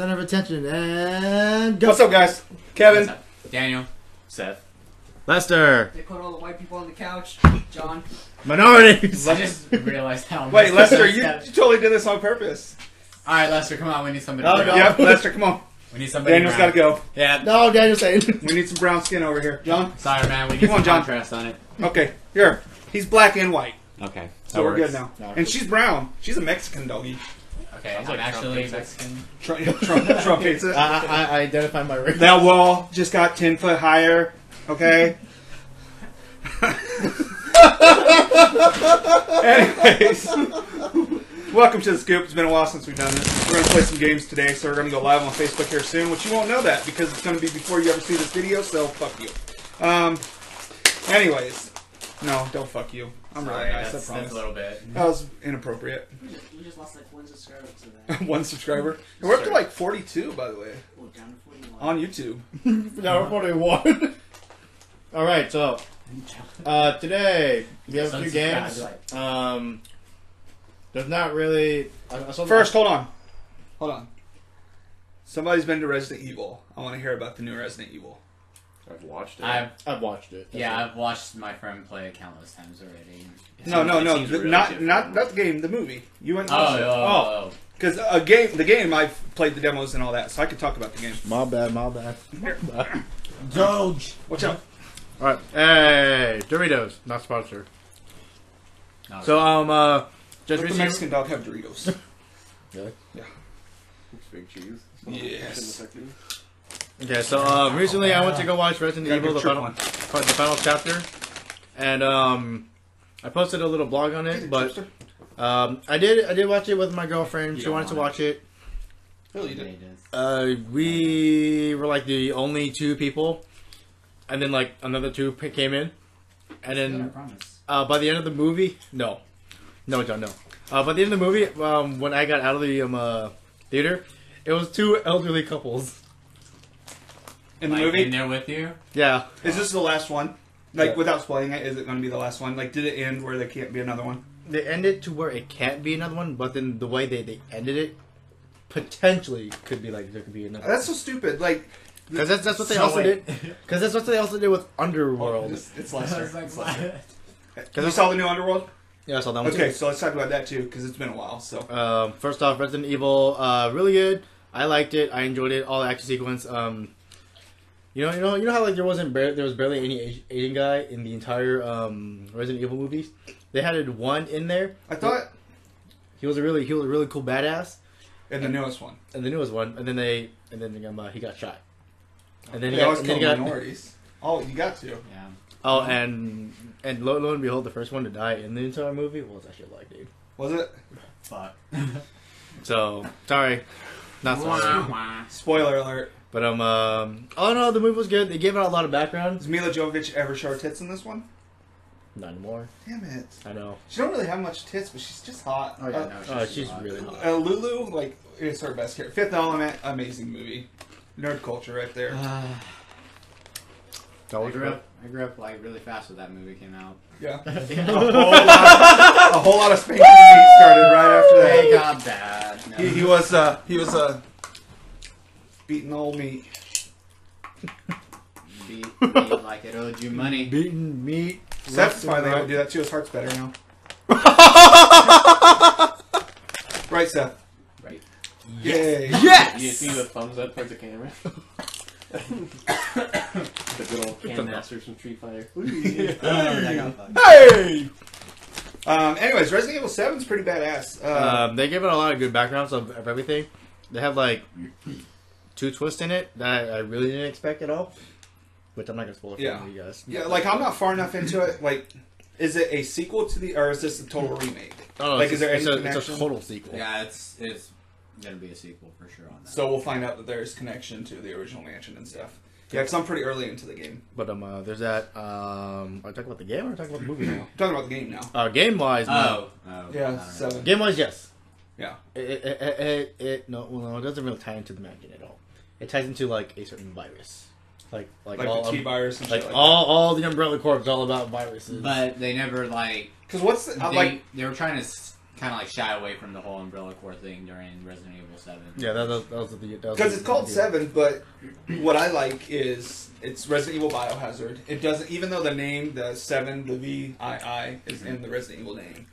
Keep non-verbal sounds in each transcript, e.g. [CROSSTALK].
Center of attention and go. What's up, guys? Kevin. Up? Daniel. Seth. Lester. They put all the white people on the couch. John. [LAUGHS] Minorities. I just realized how. Wait, Lester, you, you totally did this on purpose. All right, Lester, come on. We need somebody. Oh, brown. no. Yep, Lester, come on. We need somebody. Daniel's got brown. to go. Yeah. No, Daniel saying. [LAUGHS] We need some brown skin over here. John? Sorry, man. We need Come on, some John. contrast on it. Okay, here. He's black and white, Okay. so we're good now. No. And she's brown. She's a Mexican doggy. Okay. Sounds I'm like actually hates it. Mexican. Trump, [LAUGHS] Trump, Trump hates it. I, I, I identify my race. That wall just got 10 foot higher, okay? [LAUGHS] Anyways, welcome to the Scoop. It's been a while since we've done this. We're going to play some games today, so we're going to go live on Facebook here soon, which you won't know that because it's going to be before you ever see this video, so fuck you. Um, anyways, no, don't fuck you. I'm really nice, that's, I that's promise. a little bit. That was inappropriate. We just lost like one subscriber to that. [LAUGHS] One subscriber. [LAUGHS] And we're up to like 42, by the way, Oh, down to 41. on YouTube. [LAUGHS] No, we're 41. All right, so uh, today we have a few games. Unsubscribe. Um, there's not really. I, I saw First, hold on. Hold on. Somebody's been to Resident Evil. I want to hear about the new Resident Evil. I've watched it. I've I've watched it. That's yeah, it. I've watched my friend play it countless times already. It No, no, no. the- really not different. not not the game, the movie. You went Oh, oh, oh, Because a game, the game, I've played the demos and all that, so I could talk about the game. My bad, my bad. [LAUGHS] Doge. Watch out. All right, hey, Doritos, not sponsored. No, So um, uh, just Let the Mexican dog have Doritos. [LAUGHS] It's big cheese. Yes. Okay, so um, recently I went to go watch Resident Evil, the final, one. the final chapter, and um, I posted a little blog on it, but um, I did I did watch it with my girlfriend. You She don't wanted to watch it. Really, did. Uh, we were like the only two people, and then like another two came in, and then uh, by the end of the movie, no, no, John, no. Uh, by the end of the movie, um, when I got out of the um, uh, theater, it was two elderly couples. In the Like, movie, in there with you. Yeah, is this the last one? Like, Yeah. without spoiling it, is it going to be the last one? Like, did it end where there can't be another one? they ended it to where it can't be another one, but then the way they, they ended it potentially could be like there could be another. That's so stupid. Like, Because that's, that's what they So also wait. did. [LAUGHS] Because that's what they also did with Underworld. it's, it's [LAUGHS] I Lester. was like, It's Lester. [LAUGHS] what? You saw the new Underworld? Yeah, I saw that one. Okay, too. so let's talk about that too, because it's been a while. So Um, first off, Resident Evil, uh, really good. I liked it. I enjoyed it. All the action sequence. Um, you know, you know, you know how like there wasn't bar- there was barely any Asian guy in the entire um, Resident Evil movies. They had one in there. I thought He was a really he was a really cool badass. in the newest one, And the newest one, and then they and then um, uh, he got shot. And then he they got, always and then he got minorities. Oh, you got to. Yeah. oh and and lo, lo and behold, the first one to die in the entire movie was actually a black dude. Was it? Fuck. So sorry, not sorry. Wah, wah. Spoiler alert. But um, um, oh no, the movie was good. They gave it a lot of background. Does Milla Jovovich ever show tits in this one? Not anymore. Damn it. I know. She don't really have much tits, but she's just hot. Oh, yeah, Uh, no, Oh, she's really hot. uh, Lulu, like, is her best character. Fifth Element, amazing movie. Nerd culture right there. That I grew up. I grew up like really fast when that movie came out. Yeah. [LAUGHS] [LAUGHS] a, whole [LAUGHS] lot, a whole lot of spanking meat started right after that. that. got bad. No. He, he was, uh, he was, uh, beating old meat. Beat, beat like it owed you money. Beating meat. Seth's left and finally able right. do that too. His heart's better now. [LAUGHS] right, Seth. Right. Yay. Yes. You see the thumbs up towards the camera? [LAUGHS] the good old Ken Masters from Street Fighter. [LAUGHS] Oh, that got fucked. Hey! Um, anyways, Resident Evil 7 is pretty badass. Uh, Um, they gave it a lot of good backgrounds of, of everything. They have like two twists in it that I really didn't expect at all. Which I'm not gonna spoil it for Yeah. you guys. yeah, like, I'm not far enough into it. Like, is it a sequel to the, or is this a total remake? Oh, no, Like, it's, is there it's any a, it's a total sequel. Yeah, it's it's gonna be a sequel for sure on that. So we'll find out that there's connection to the original mansion and stuff. Yeah, because I'm pretty early into the game. But um, uh, there's that. Um, are we talking about the game or are we talking about the movie now? I'm [CLEARS THROAT] talking about the game now. Uh, game wise, no. oh, oh, Yeah, I don't know. seven. Game wise, yes. Yeah. It, it, it, it, it no, well, no, it doesn't really tie into the mansion at all. It ties into like a certain virus, like like, Like, all the T virus and like, shit like all all the Umbrella Corps is all about viruses. But they never like Because what's the, they like, they were trying to kind of like shy away from the whole Umbrella Corps thing during Resident Evil Seven. Yeah, that, that, that was the that was Because the it's called idea. Seven, but what I like is it's Resident Evil Biohazard. It doesn't, even though the name, the Seven, the V I I, is in the Resident Evil name.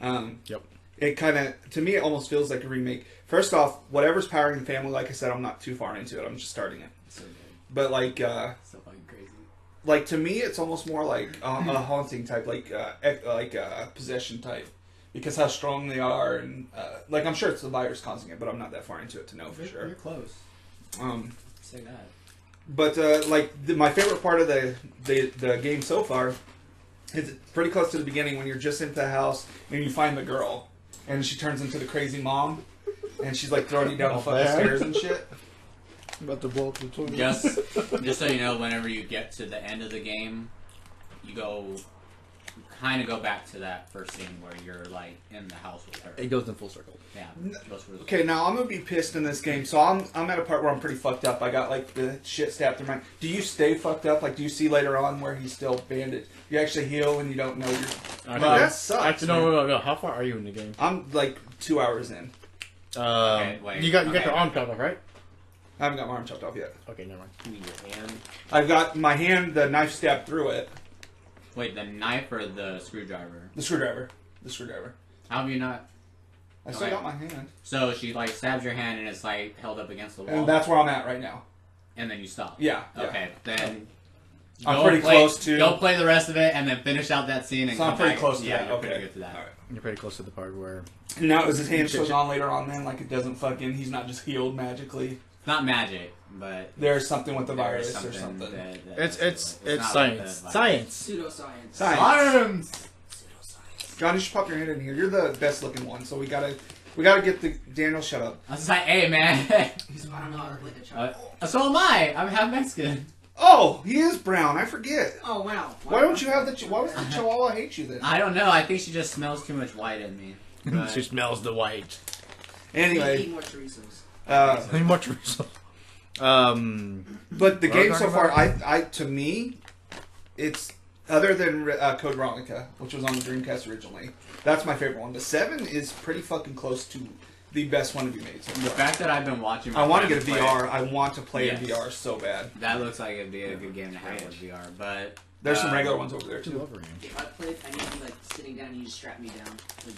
Um, Yep. It kind of, to me, it almost feels like a remake. First off, whatever's powering the family, like I said, I'm not too far into it. I'm just starting it. So. But like, uh, So fucking crazy. like to me, it's almost more like a, a [LAUGHS] haunting type, like uh, like uh, possession type, because how strong they are, and uh, like I'm sure it's the virus causing it, but I'm not that far into it to know for You're, sure. you're close. Um, Say that. But uh, like the, my favorite part of the, the the game so far is pretty close to the beginning when you're just into the house and you find the girl and she turns into the crazy mom and she's like throwing you down the fucking stairs and shit. About to blow up the toilet. Just, just so you know, whenever you get to the end of the game, you go, kind of go back to that first scene where you're like in the house with her. it goes in full circle. Yeah. goes for the- Okay, now I'm gonna be pissed in this game, so I'm I'm at a part where I'm pretty fucked up. I got like the shit stabbed through my. Do you stay fucked up? Like, do you see later on where he's still bandaged? You actually heal and you don't know you're. Actually, Well, that sucks, Actually, no, man. no, no, no. How far are you in the game? I'm like two hours in. Um, Okay, wait, you got you got your arm chopped off, right? I haven't got my arm chopped off yet. Okay, never mind. You mean your hand? I've got my hand, the knife stabbed through it. Wait, the knife or the screwdriver? The screwdriver. The screwdriver. How have you not? I still Okay. got my hand. So she like stabs your hand and it's like held up against the wall, And that's where I'm at right now. and then you stop. Yeah. yeah. Okay, then. I'm go pretty play- close to- Go play the rest of it and then finish out that scene and So I'm come pretty back. close to yeah, that. You're Okay. pretty good to that. Alright. You're pretty close to the part where Now is his hand still on later on then? Like it doesn't fucking he's not just healed magically. It's not magic, but There's something with the there is virus or something. that- that- it's it's it's it's science. like Science. Pseudoscience. Science. Science. Pseudoscience. John, you should pop your hand in here. You're the best looking one, so we gotta we gotta get the Daniel shut up. I was like, hey man. He's like, I don't know how to play the child. Uh, so am I. I'm half Mexican. Oh, he is brown, I forget. oh wow. Why don't you have the ch- why does the Chihuahua hate you then? I don't know. I think she just smells too much white in me. [LAUGHS] But- she smells the white. Eat Anyway, more chorizos. uh, How much result? Um, But the What are we game so far. I, I to me, it's other than uh, Code Veronica, which was on the Dreamcast originally. That's my favorite one. The seven is pretty fucking close to the best one to be made. So The fact that I've been watching. my I want to get a play VR. I want to play Yes. in VR so bad. That looks like it'd be a good game to have with VR, but There's some uh, regular ones over there too. over him. If I played, I need to be like sitting down and you just strap me down.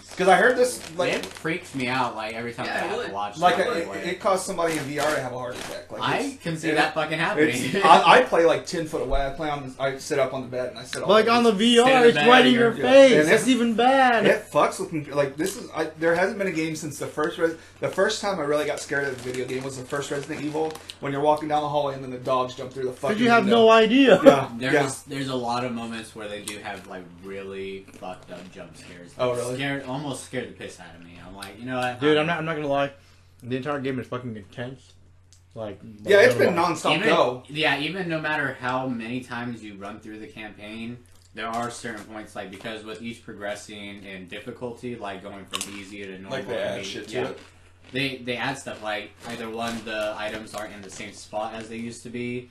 Because I heard this like it freaks me out. Like every time Yeah, I it have would. to watch. like stuff a, it, way. it caused somebody in VR to have a heart attack. Like I it's- can see it- that fucking happening. It's, [LAUGHS] I, I play like ten foot away. I play on. I sit up on the bed and I sit. all Like on the VR, the it's bag, right in you're- your yeah. face. And That's it- even bad. It fucks with me. Like this is. I, there hasn't been a game since the first. Res, the first time I really got scared of a video game was the first Resident Evil when you're walking down the hallway and then the dogs jump through the fucking. Because you have window. no idea. Yeah. There's yeah. there's a lot of moments where they do have like really fucked up jump scares. Oh, really? Scared, almost scared the piss out of me. I'm like, you know what, Dude, I'm not. I'm not gonna lie. The entire game is fucking intense. Like. Yeah, it's been non. nonstop even, go. Yeah, even no matter how many times you run through the campaign, there are certain points like because with each progressing in difficulty, like going from easy to normal, Like they add me- shit to yeah, it. They they add stuff like either one the items aren't in the same spot as they used to be,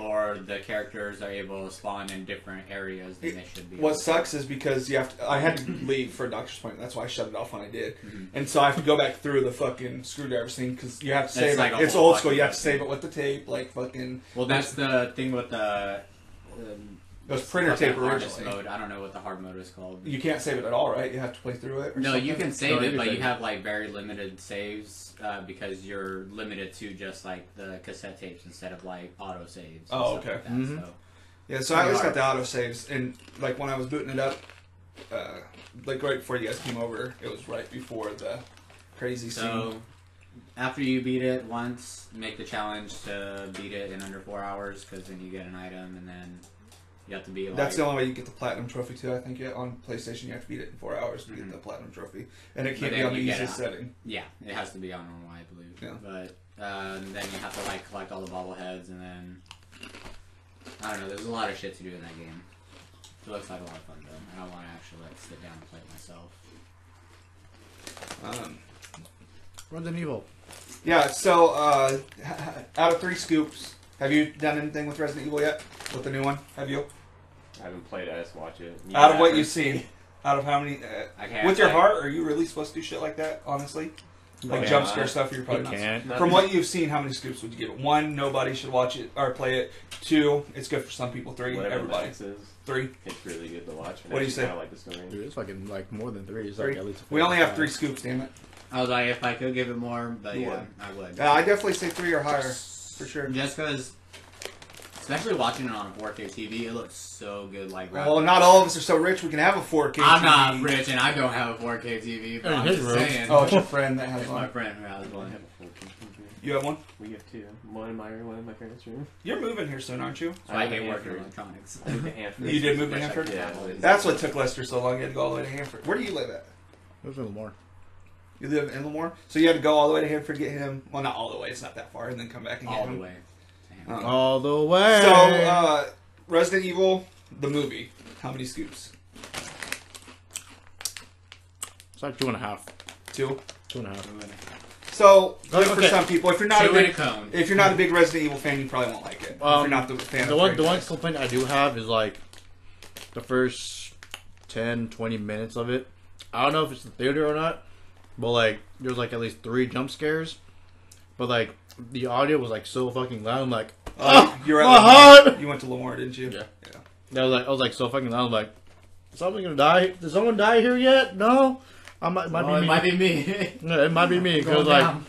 or the characters are able to spawn in different areas than they should be. What sucks is because you have to. I had to leave for a doctor's appointment. That's why I shut it off when I did. Mhm. And so I have to go back through the fucking screwdriver scene because you have to save like it. It's old school. You have to save it with the tape, like fucking. Well, that's the thing with the. Um, It was printer fucking tape hardest originally. mode. I don't know what the hard mode is called. You can't save it at all, right? You have to play through it. Or No, you can save No, it, but save you have like very limited saves uh, because you're limited to just like the cassette tapes instead of like auto saves. Oh, stuff okay. Like that, Mhm. so. Yeah, so I always got the auto saves, and like when I was booting it up, uh, like right before you guys came over, it was right before the crazy scene. So after you beat it once, make the challenge to beat it in under four hours because then you get an item and then you have to be like. That's the only way you get the platinum trophy too. I think yeah, on PlayStation you have to beat it in four hours to Mhm. get the platinum trophy, and it can't be on the easiest it. setting. Yeah, it has to be on normal, I believe. Yeah. But um, then you have to like collect all the bobbleheads and then I don't know. There's a lot of shit to do in that game. It looks like a lot of fun though. and I want to actually like sit down and play it myself. Um, Resident Evil. yeah. So uh, [LAUGHS] out of three scoops, have you done anything with Resident Evil yet? With the new one, have you? I haven't played it. I just watch it. You out of what you've seen, Out of how many? Uh, I can't. with your like- heart, are you really supposed to do shit like that? Honestly, like Yeah. jump scare stuff. You're probably You not. can't. From what you've seen, how many scoops would you give it? One, nobody should watch it or play it. Two, it's good for some people. Three, whatever everybody. Max is, Three. it's really good to watch. What do you actually say? kinda like the story. Dude, it's fucking like more than three. It's Three. like at least. We only have three scoops. Damn it. I was like, if I could give it more, but You yeah, would. I would. Uh, I definitely say three or higher for sure. Just because, especially watching it on a 4K TV, it looks so good. Like, Well, not all of us are so rich. We can have a 4K. I'm not rich and I don't have a 4K TV, but I'm just room. saying. Oh, it's your friend that has it's my friend who has I one. have a 14 TV. You have one. We have two. One in my room, one in my parents' room. You're moving here soon, aren't you? So I live in hate working Hanford. electronics. I to Hanford. You did move to Wish Hanford? Yeah. That's what took Lester so long. He had to go all the way to Hanford. Where do you live at? It was a little more. You live in Lemoore, so you had to go all the way to Hanford to get him. Well, not all the way. It's not that far, and then come back and get him. all the way. Damn. Um, All the way. So, uh, Resident Evil, the movie. How many scoops? it's like two and a half. Two. Two and a half. So, good Okay. for some people. If you're not Two a in a big, if you're not a big Resident Evil fan, you probably won't like it. if Um, you're not the fan The of one, the one complaint I do have is like the first 10, 20 minutes of it. I don't know if it's the theater or not, but like there's like at least three jump scares. But like the audio was like so fucking loud. I'm like, Oh, ah, you're at my Lemoore. heart! You went to Lemoore, didn't you? Yeah. That was like I was like so fucking loud. I'm like, is someone gonna die? Did someone die here yet? No. I might, it might Oh, be it me. might be me. [LAUGHS] No, it might be me because like down.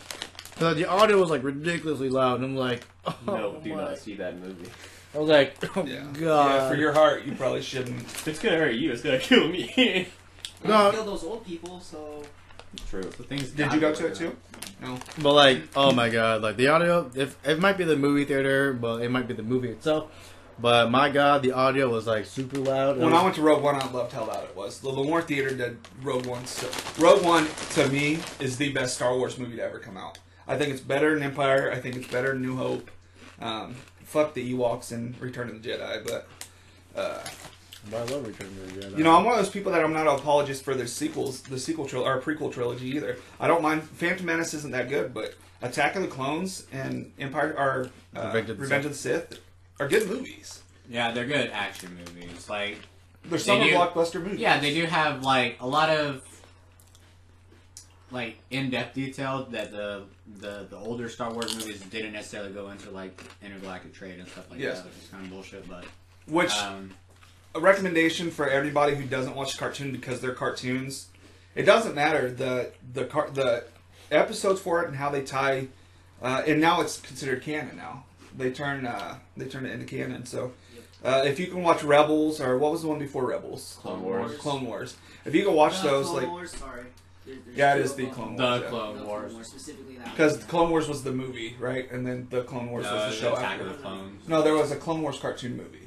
'cause the audio was like ridiculously loud, and I'm like, [LAUGHS] oh, No, do my- not see that movie. I was like, [LAUGHS] oh Yeah. god. Yeah, for your heart, you probably shouldn't. It's gonna hurt you, it's gonna kill me. No. kill those old people, so True. The things Did you go to it too? No. But like, oh my god, like the audio. If it might be the movie theater, but it might be the movie itself. But my god, the audio was like super loud. When was- I went to Rogue One, I loved how loud it was. The Lemoore Theater did Rogue One. So, Rogue One, to me, is the best Star Wars movie to ever come out. I think it's better than Empire. I think it's better than New Hope. Um, fuck the Ewoks and Return of the Jedi, but uh, But I love Return of the Jedi. you know, I'm one of those people that I'm not an apologist for the sequels, the sequel trilogy or prequel trilogy either. I don't mind. Phantom Menace isn't that good, but Attack of the Clones and Empire are uh, Revenge of the Revenge of the Sith are good movies. Yeah, they're good action movies. Like, They're summer They do. blockbuster movies. yeah, they do have like a lot of like in-depth detail that the the the older Star Wars movies didn't necessarily go into, like intergalactic trade and stuff like Yes. that, which is kind of bullshit. But Which um, a recommendation for everybody who doesn't watch cartoon because they're cartoons. It doesn't matter the the car, the episodes for it and how they tie, uh, and now it's considered canon. Now they turn uh, they turn it into canon. So uh, if you can watch Rebels or what was the one before Rebels? Clone Wars. Clone Wars. If you can watch Uh, those, Clone like Wars, sorry. There- yeah, it two is of the them. Clone the Wars. yeah. Clone No, Wars, specifically that. Because one. Clone Wars was the movie, right? And then the Clone Wars uh, was the show Attack after. of the Clones. No, there was a Clone Wars cartoon movie.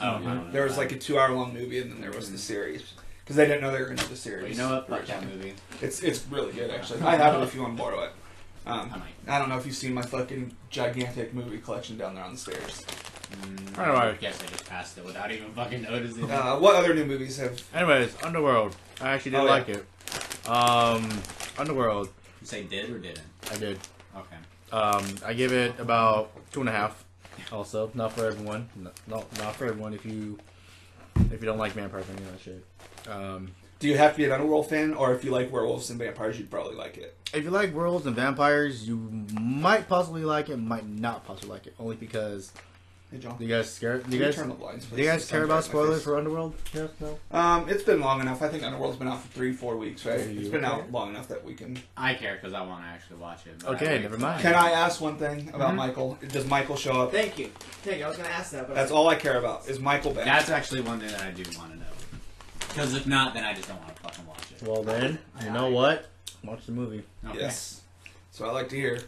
Oh, I There was like a two hour long movie, and then there was the series. Because they didn't know they were going to do the series. But you know what? Fuck that movie. It's it's really good actually. I have it if you want to borrow it. Um, I might. I don't know if you've seen my fucking gigantic movie collection down there on the stairs. Mm, Alright. I guess I just passed it without even fucking noticing. Uh, what other new movies have? Anyways, Underworld. I actually did Oh, yeah. like it. Um, Underworld. you say did or didn't? I did. Okay. Um, I give it about two and a half. Also, not for everyone. No, no, not for everyone. If you if you don't like vampires and any of that shit. Um, Do you have to be an Underworld fan, or if you like werewolves and vampires, you'd probably like it? if you like werewolves and vampires, you might possibly like it. Might not possibly like it. Only because Hey, John. do you guys scare? Do Can you you guys? turn the blinds, Do you guys care about right in my spoilers for Underworld? Yes. No. Um, it's been long enough. I think Underworld's been out for three, four weeks, right? Do you It's been care? out long enough that we can. I care because I want to actually watch it. but I Okay, wait never mind. Can I ask one thing about Mhm. Michael? Does Michael show up? Thank you. Thank you. I was gonna ask that, but That's all I care about. Is Michael back? That's actually one thing that I do want to know. Because if not, then I just don't want to fucking watch it. Well then, you know what? Watch the movie. Okay. Yes. So I like to hear.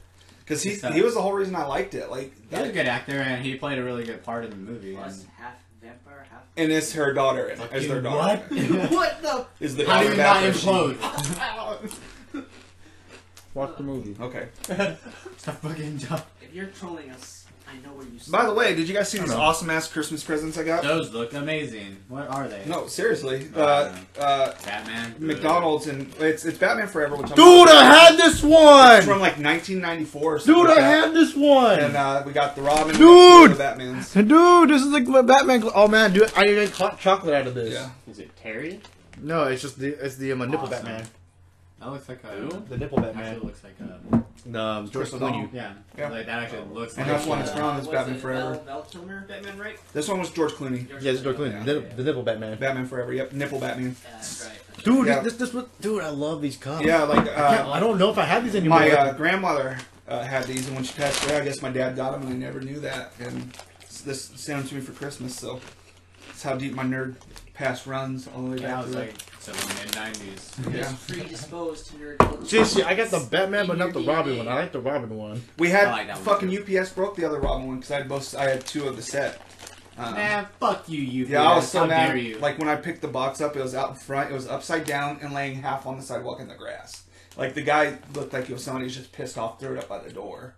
Because he, So- he was the whole reason I liked it. Like, He's a good actor, and he played a really good part in the movie. Plus and- half vampire, half. and it's her daughter in it. Is their daughter What? [LAUGHS] what the? [LAUGHS] Is the How do daughter you not back or she- implode? [LAUGHS] Watch the movie. Okay. Stop fucking jump. If you're trolling us, I know where you. By the way, did you guys see I these know. awesome ass Christmas presents I got? Those look amazing. What are they? No, seriously. Uh, uh, Batman. McDonald's and it's it's Batman Forever. Which I'm Dude, I had this one. It's from like 1994. Or something Dude, like I had this one. And uh, we got the Robin. Dude! we the Batman's. Dude, this is like Batman. Oh man, dude, I need to get chocolate out of this. Yeah. Is it Terry? No, it's just the it's the um, nipple Awesome. Batman. That looks like a. Who? The nipple Actually Batman. looks like a. The um, George Chris Clooney. Yeah. Yeah. Like that actually looks And like. that's one that's from is Batman it, Forever. Val, Val Kilmer, Batman, right? This one was George Clooney. Yeah, it's George Clooney. The, the nipple Batman. Batman Forever. Yep, nipple Batman. That's right. Dude, Yeah. this this what dude, I love these cups. Yeah, like Yeah, uh, I don't know if I have these anymore. my uh, grandmother uh, had these, and when she passed away, I guess my dad got them, and I never knew that. And s- this sent them to me for Christmas, so that's how deep my nerd past runs all the way Yeah, back I was to like, so in the mid nineties. Yeah. Predisposed to nerd culture. See, see, I got the Batman, but not the Robin DNA. one. I like the Robin one. We had I like that one fucking too. UPS broke the other Robin one because I had both. I had two of the set. Um, Man, fuck you, you. yeah, I was so How mad. you? Like when I picked the box up, it was out in front. It was upside down and laying half on the sidewalk in the grass. Like the guy looked like he was somebody who's just pissed off, threw it up by the door.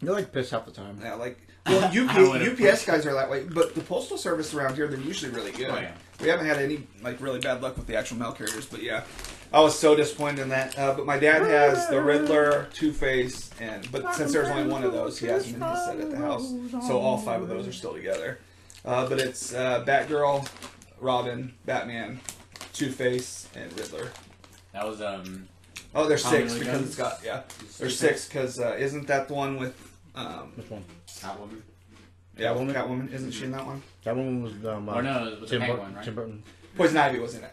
You're like pissed half the time. Yeah, like well, [LAUGHS] I UPS guys are that way, but the postal service around here they're usually really good. Oh, yeah. We haven't had any like really bad luck with the actual mail carriers, but yeah, I was so disappointed in that. Uh, but my dad has the Riddler, Two Face, and but since there's only one of those, he has them in his set at the house, so all five of those are still together. Uh, but it's uh, Batgirl, Robin, Batman, Two Face, and Riddler. that was um. Oh, there's six because done. it's got yeah. There's six because uh, isn't that the one with um, Which one? Catwoman. Yeah with Catwoman? Isn't she in that one? That one was um, uh, Or no, it was the Tim, Bur- Penguin, right? Tim Burton. Poison Ivy was in it.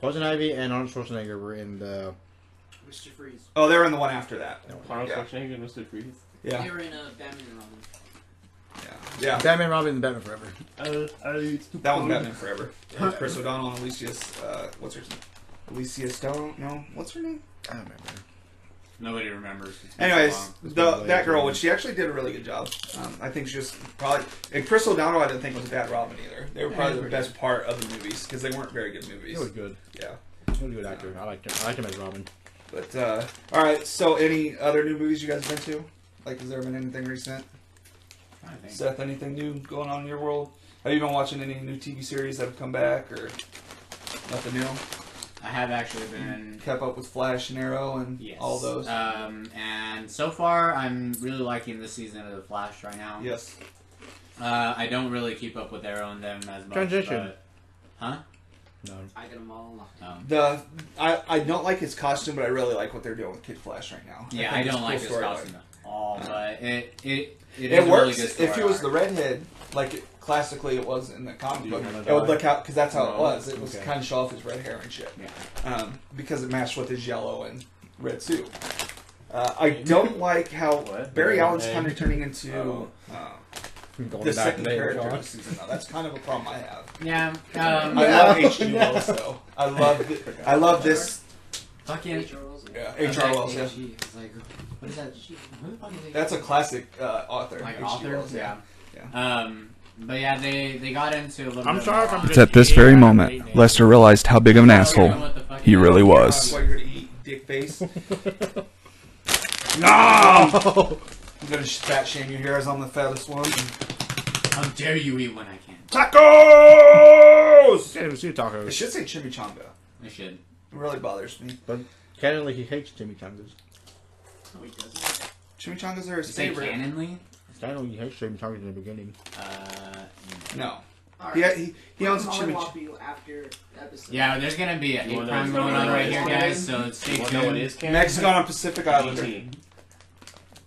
Poison Ivy and Arnold Schwarzenegger were in the. Mr. Freeze. Oh, they were in the one after that. Arnold Yeah. Schwarzenegger and Mr. Freeze. Yeah, They were in uh, Batman and Robin. yeah, yeah. Batman, Robin, and Batman Forever. Uh, uh, That one's Batman Forever. Yeah, [LAUGHS] Chris O'Donnell and Alicia. Uh, what's her name? Alicia Stone? No, what's her name? I don't remember. Nobody remembers. It's so Anyways. It's the, that girl, which she actually did a really good job. Um, I think she just probably and Chris O'Donnell, I didn't think was a bad Robin either. They were probably he's the pretty best part of the movies because they weren't very good He movies. was good. Yeah, He was a good actor. I liked him. I liked him as Robin. but uh, all right. So, any other new movies you guys been to? Like, has there been anything recent? I think. Seth, anything new going on in your world? Have you been watching any new TV series that have come back or nothing new? I have actually been. Kept up with Flash and Arrow and Yes. all those. Um, and so far, I'm really liking this season of The Flash right now. yes. Uh, I don't really keep up with Arrow and them as much. Transition. But, huh? No. I get them all locked. Um, The I, I don't like his costume, but I really like what they're doing with Kid Flash right now. yeah, think I don't a like his storyline. costume at all, but it it it, It, is a works really good if he story was the arc. redhead, like it, classically it was in the comic book. It would look out because that's how it was. It was Okay. kind of show off his red hair and shit. Yeah. Um, because it matched with his yellow and red suit. Uh, I don't like how [LAUGHS] What? Barry Allen's kind of turning into Oh. uh, Going the back second later, character John. this season. Though. That's kind of a problem I have. Yeah. Um, I Yeah. love H.G. [LAUGHS] Wells though. I love th- I love this. fucking. H.R. Wells. Yeah, I was H.R. Wells. Yeah. HG. It's like, what is that? Who the fuck is That's a classic uh, author. like author. Wells, yeah. Yeah. Um, but yeah, they they got into a little. I'm bit sorry if more I'm on- just- It's at this very moment Lester realized how big of an asshole know what the fuck he really was. why you're gonna eat dick face. [LAUGHS] No! [LAUGHS] I'm gonna fat shame you here as I'm the fattest one. How dare you eat when I can? Tacos! Can't even see It tacos. should say chimichanga. I should. It really bothers me. But canonically, he hates Jimmy Changas. No, he doesn't. Chimichangas are his You say favorite. canonly? Canonically, he hates Jimmy Changas in the beginning. Uh, No. All He, right. he, he owns a I'll chimichanga. you after episode. yeah, there's gonna be a You hate wanna crime know going on going right on? here, Canon? guys. So stay You wanna know what tuned. is canon? Mexican on Pacific Islander. GT.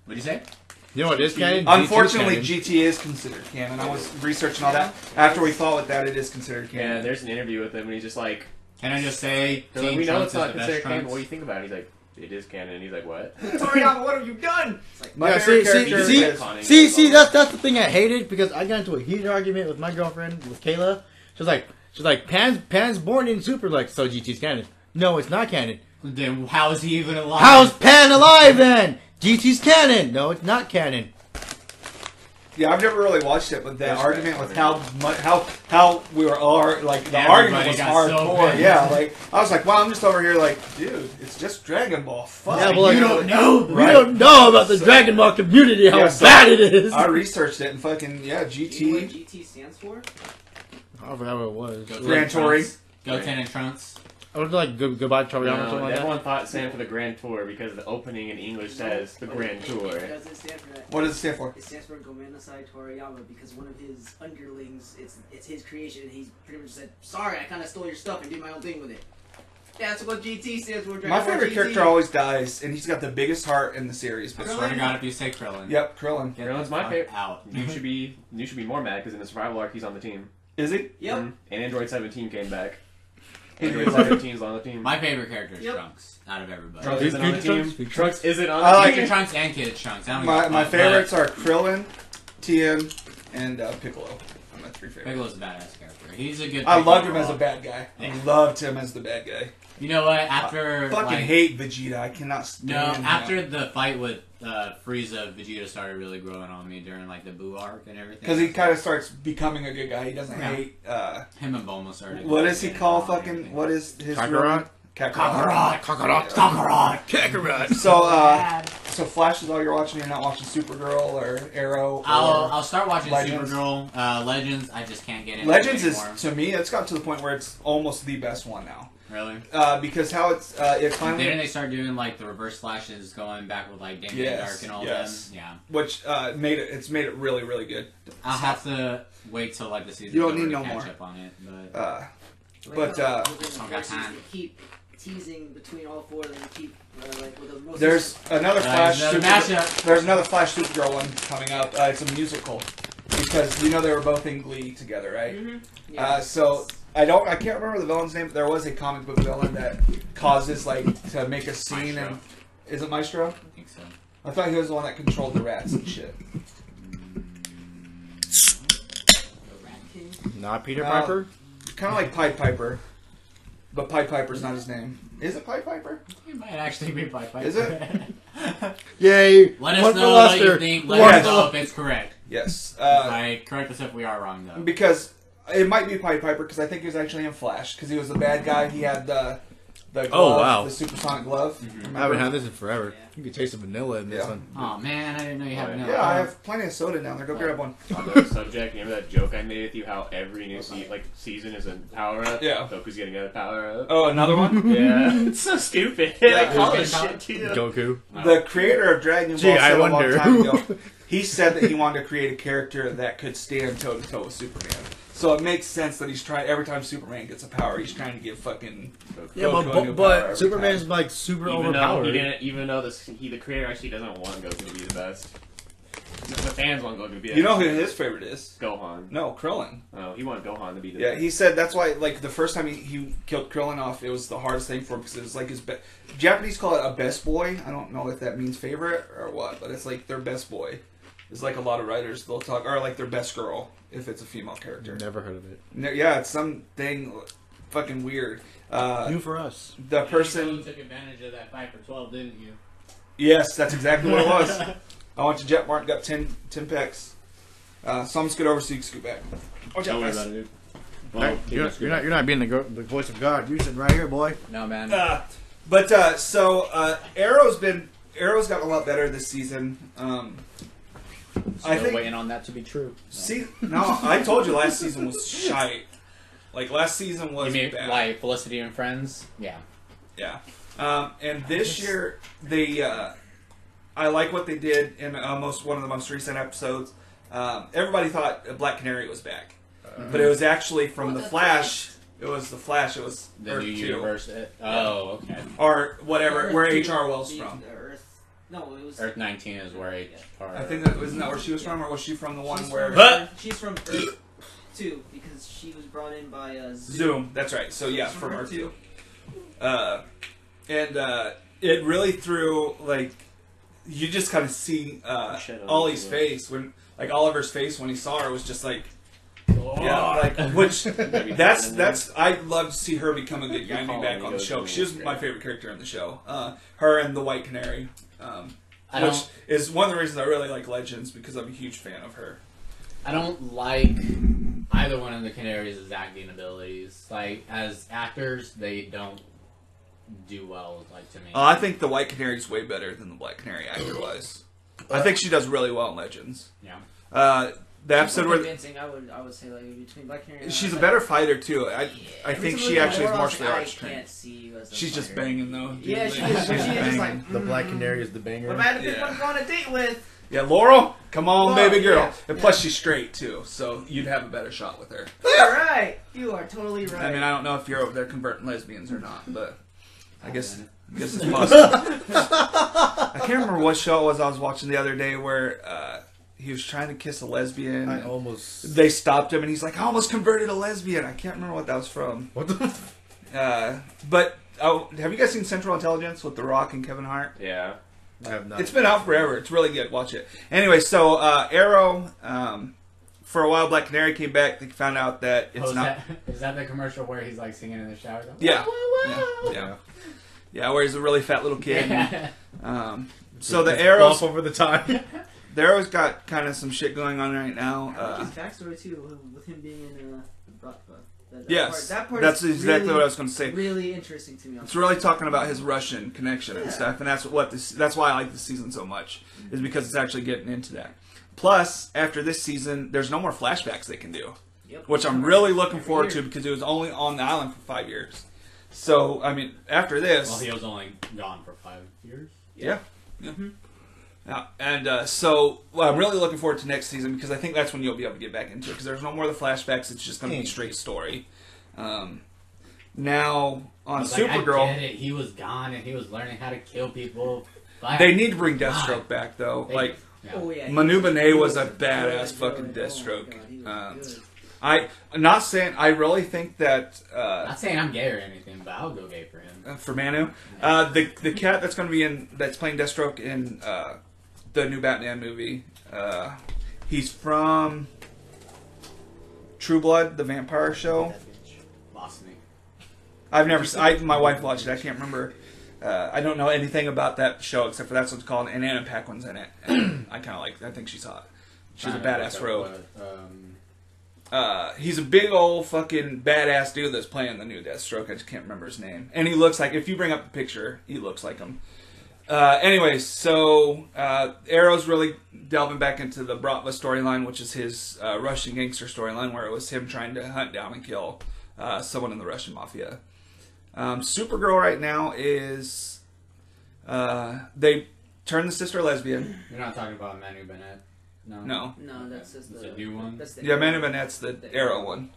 What'd you say? You know what is canon? Unfortunately, GT 's GT is considered canon. And I was researching all that. After we thought with that, it is considered Yeah, canon. there's an interview with him, and he's just like, Can I just say, they're like Team we know Trunks it's not is the best considered canon. Trunks? What do you think about it? He's like, it is canon. And he's like, what? [LAUGHS] Toriyama, what have you done? It's like, My Yeah, favorite see- see- character see- is Conning See, see, that's that's the thing I hated because I got into a heated argument with my girlfriend with Kayla. She's like, she's like, Pan's Pan's born in Super, like, so GT's canon. No, it's not canon. Then how is he even alive? How's Pan alive then? GT's canon. No, it's not canon. Yeah, I've never really watched it, but that That's argument with how much, how how we were all like the Everybody argument was got so hardcore. yeah, like I was like, wow, I'm just over here like, dude, it's just Dragon Ball. Fuck. Yeah, but like, you don't know. You Right. don't know about the So- Dragon Ball community, how Yeah, so- bad it is. I researched it and fucking yeah, do you know what GT. GT stands for? I forgot what it was. Go Gran Ten Tori. Trunks. Goten and Trunks. I was like good, goodbye Toriyama or No, something like everyone thought it stand for the Grand Tour because the opening in English says the Grand Tour. It doesn't stand for that. What does it stand for? It stands for Gomenasai Toriyama because one of his underlings, it's it's his creation. and He's pretty much said, "Sorry, I kind of stole your stuff and did my own thing with it." That's what GT stands for. Dragon My favorite GT. character always dies, and he's got the biggest heart in the series. I But swear to God, if you say Krillin. yep, Krillin. Get Krillin's my favorite. Out. [LAUGHS] You should be you should be more mad because in the survival arc he's on the team. Is he? Yep. Mhm. And Android 17 came back. Android Android 17's on the team. My favorite character is Yep. Trunks out of everybody. Trunks Future isn't on the Trunks? team. Future Trunks isn't on the I like team. Future Trunks and Kid Trunks. I don't My a my fuck, favorites are Krillin, Tien, and uh, Piccolo. Are my three but favorites. Piccolo's a badass character. He's a good. I pick loved him as overall. a bad guy. I Yeah. loved him as the bad guy. You know what? After Fucking like, hate Vegeta. I cannot stand No, him. after the fight with uh, Frieza, Vegeta started really growing on me during like the Boo arc and everything. because he kind of starts becoming a good guy. He doesn't Yeah. hate. Uh, him and Bulma started. what does he call fucking? What is his Kakarot? name? Kakarot. Kakarot, Kakarot, Kakarot. So, uh, so Flash is all you're watching. You're not watching Supergirl or Arrow. Or I'll I'll start watching Legends. Supergirl. Uh, Legends, I just can't get into Legends it is anymore. to me. It's got to the point where it's almost the best one now. Really. Uh, because how it's uh, it finally, Didn't they start doing like the reverse flashes, going back with like Damien Yes, Dark and all yes. them? Yeah, which uh, made it. It's made it really, really good. I'll have to wait till like the season. You don't need no to catch more. up on it, but Uh, But, uh, uh, within the Don't got voices, time. they keep teasing between all four of them. Keep uh, like with the there's another Uh, Flash. another Super- There's another Flash Supergirl one coming up. Uh, it's a musical because you know they were both in Glee together, right? Mhm. Uh, so I don't. I can't remember the villain's name. But there was a comic book villain that causes like to make a scene Maestro. and. Is it Maestro? I think so. I thought he was the one that controlled the rats and shit. The Rat King. Not Peter No. Piper. Kind of like Pied Piper, but Pied Piper's not his name. Is it Pied Piper? It might actually be by Piper. Is it? [LAUGHS] Yay! Let us One know what you think. Let One us know if it's correct. Yes. Uh, like, correct us if we are wrong, though. because it might be Pied Piper because I think he was actually in Flash because he was the bad guy. He had the the glove, Oh, wow. the supersonic glove. Mhm. I haven't had this in forever. Yeah. You can taste the vanilla in this Yeah. one. Oh man, I didn't know you had Oh, no. Yeah, I have plenty of soda down there. Go grab one. On the subject, remember that joke I made with you? How every new se- like season is a power up. Yeah. Goku's getting a power up. Oh, another one. [LAUGHS] Yeah, [LAUGHS] it's so stupid. Yeah, I call who's this getting shit too. Goku. The creator of Dragon Ball Gee, I said a wonder. time ago, [LAUGHS] he said that he wanted to create a character that could stand toe to toe with Superman. So it makes sense that he's trying. Every time Superman gets a power, he's trying to give fucking. Yeah, Goku a but, new but, power every Superman's time. like super Even though overpowered. he didn't, even though this, he the creator actually doesn't want Goku to be the best. The fans want Goku to be. The best. You know who his favorite is? Gohan. No, Krillin. Oh, he wanted Gohan to be the. Yeah, best. he said that's why. Like the first time he, he killed Krillin off, it was the hardest thing for him because it was like his be- Japanese call it a best boy. I don't know if that means favorite or what, but it's like their best boy. It's like a lot of writers they'll talk or like their best girl if it's a female character. Never heard of it. No, yeah, it's something fucking weird. Uh, New for us. the person, took advantage of that five for twelve, didn't you? yes, that's exactly what it was. [LAUGHS] I went to Jet Mart, got 10, 10 packs. Uh, so I'm just get over so you can scoot back. Watch out, guys. it, dude. You're, Well, you're, not, you're not. You're not being the, go- the voice of God. You said right here, boy. No man. Uh, but uh, so uh, Arrow's been Arrow's gotten a lot better this season. Um, I Still think. waiting on that to be true. See, no, I told you last season was shite. Like last season was you mean bad. like Felicity and Friends? Yeah. Yeah. Um, and this year, they, uh, I like what they did in almost one of the most recent episodes. Um, everybody thought Black Canary was back, but it was actually from What the the Flash. It was the Flash. It was The Earth new 2. universe. It, oh, okay. or whatever, Earth where H.R. Wells from. the Earth. No, it was. Earth 19 is where I think that wasn't that where she was from, or was she from the one she's where From, she's from Earth Two because she was brought in by uh, Zoom. Zoom? That's right. So yeah, She's from from Earth Earth Two. Uh, and uh, it really threw like you just kind of see uh, Ollie's face when like Oliver's face when he saw her was just like Oh. yeah, like which [LAUGHS] that's that's I'd love to see her become a [LAUGHS] good guy and be back on the show. She was my favorite character in the show. Uh, her and the White Canary. I which is one of the reasons I really like Legends because I'm a huge fan of her. I don't like either one of the Canaries' acting abilities. Like as actors, they don't do well. Like to me. Uh, I think the White Canary is way better than the Black Canary actor was. I think she does really well in Legends. Yeah. Uh, the She's episode where convincing. I would I would say like between Black Canary. and she's a better fighter too. I I think she actually is her, I martial arts I trained. can't see you as a She's just fighter. banging though. dude. Yeah, she Like, is. she's She is just banging. like The black mm. canary is the banger. But if I had to pick Yeah. one to go on a date with, Yeah, Laurel, come on, Laurel, baby girl. yeah, and yeah. plus, she's straight too, so you'd have a better shot with her. [LAUGHS] you're right. You are totally right. I mean, I don't know if you're over there converting lesbians or not, but I guess I guess it's possible. [LAUGHS] I can't remember what show it was I was watching the other day where uh, he was trying to kiss a lesbian. I almost. They stopped him, and he's like, "I almost converted a lesbian." I can't remember what that was from. What the? f- Uh, but oh, have you guys seen Central Intelligence with The Rock and Kevin Hart? Yeah. I have not. It's been out forever. It's really good. Watch it. Anyway, so uh, Arrow. Um, for a while, Black Canary came back. They found out that it's Oh, is, not. that, is that the commercial where he's like singing in the shower? Going, Yeah. "Whoa, whoa, whoa." Yeah, yeah, yeah. Where he's a really fat little kid. Yeah. Um, so the It's arrows, over the time. [LAUGHS] the always got kind of some shit going on right now. I like Uh, his backstory too, with- with him being in uh, Bratva. That, that yes, part, that part that's is exactly really, what I was going to say. Really interesting to me. It's really talking about his Russian connection and stuff, and that's what this. That's why I like this season so much, is because it's actually getting into that. Plus, after this season, there's no more flashbacks they can do, Yep. which I'm really looking Every forward to because it was only on the island for five years. So, I mean, after this, Well, he was only gone for five years. Yeah. Yeah. Yeah. And uh, so well, I'm really looking forward to next season because I think that's when you'll be able to get back into it because there's no more of the flashbacks. It's just going to be straight story. Um, now I on was like, I Supergirl, get it. He was gone and he was learning how to kill people. But they need to bring Deathstroke back though. They- Like yeah. Oh yeah. Manu he Bennett was a badass good. fucking Oh my Deathstroke. God, Um. I, I'm not saying I really think that uh, Not saying I'm gay or anything, but I'll go gay for him. uh, for Manu. Uh, the the cat that's going to be in that's playing Deathstroke in uh, the new Batman movie. Uh, he's from True Blood, the vampire show. That bitch lost me. I've never. I my wife watched it. I can't remember. Uh, I don't know anything about that show except for that's what it's called, and Anna Paquin's in it. I kind of like. I think she's hot. She's a Trying to look badass rogue. Um, Uh, he's a big old fucking badass dude that's playing the new Deathstroke. I just can't remember his name. And he looks like, if you bring up the picture, he looks like him. Uh, anyways, so uh, Arrow's really delving back into the Bratva storyline, which is his uh, Russian gangster storyline, where it was him trying to hunt down and kill uh, someone in the Russian mafia. Um, Supergirl right now is uh, they turned the sister lesbian. you're not talking about Manu Bennett. No. No, No, that's just It's the new one? The yeah, Manu Bennett's the The Arrow Arrow. one.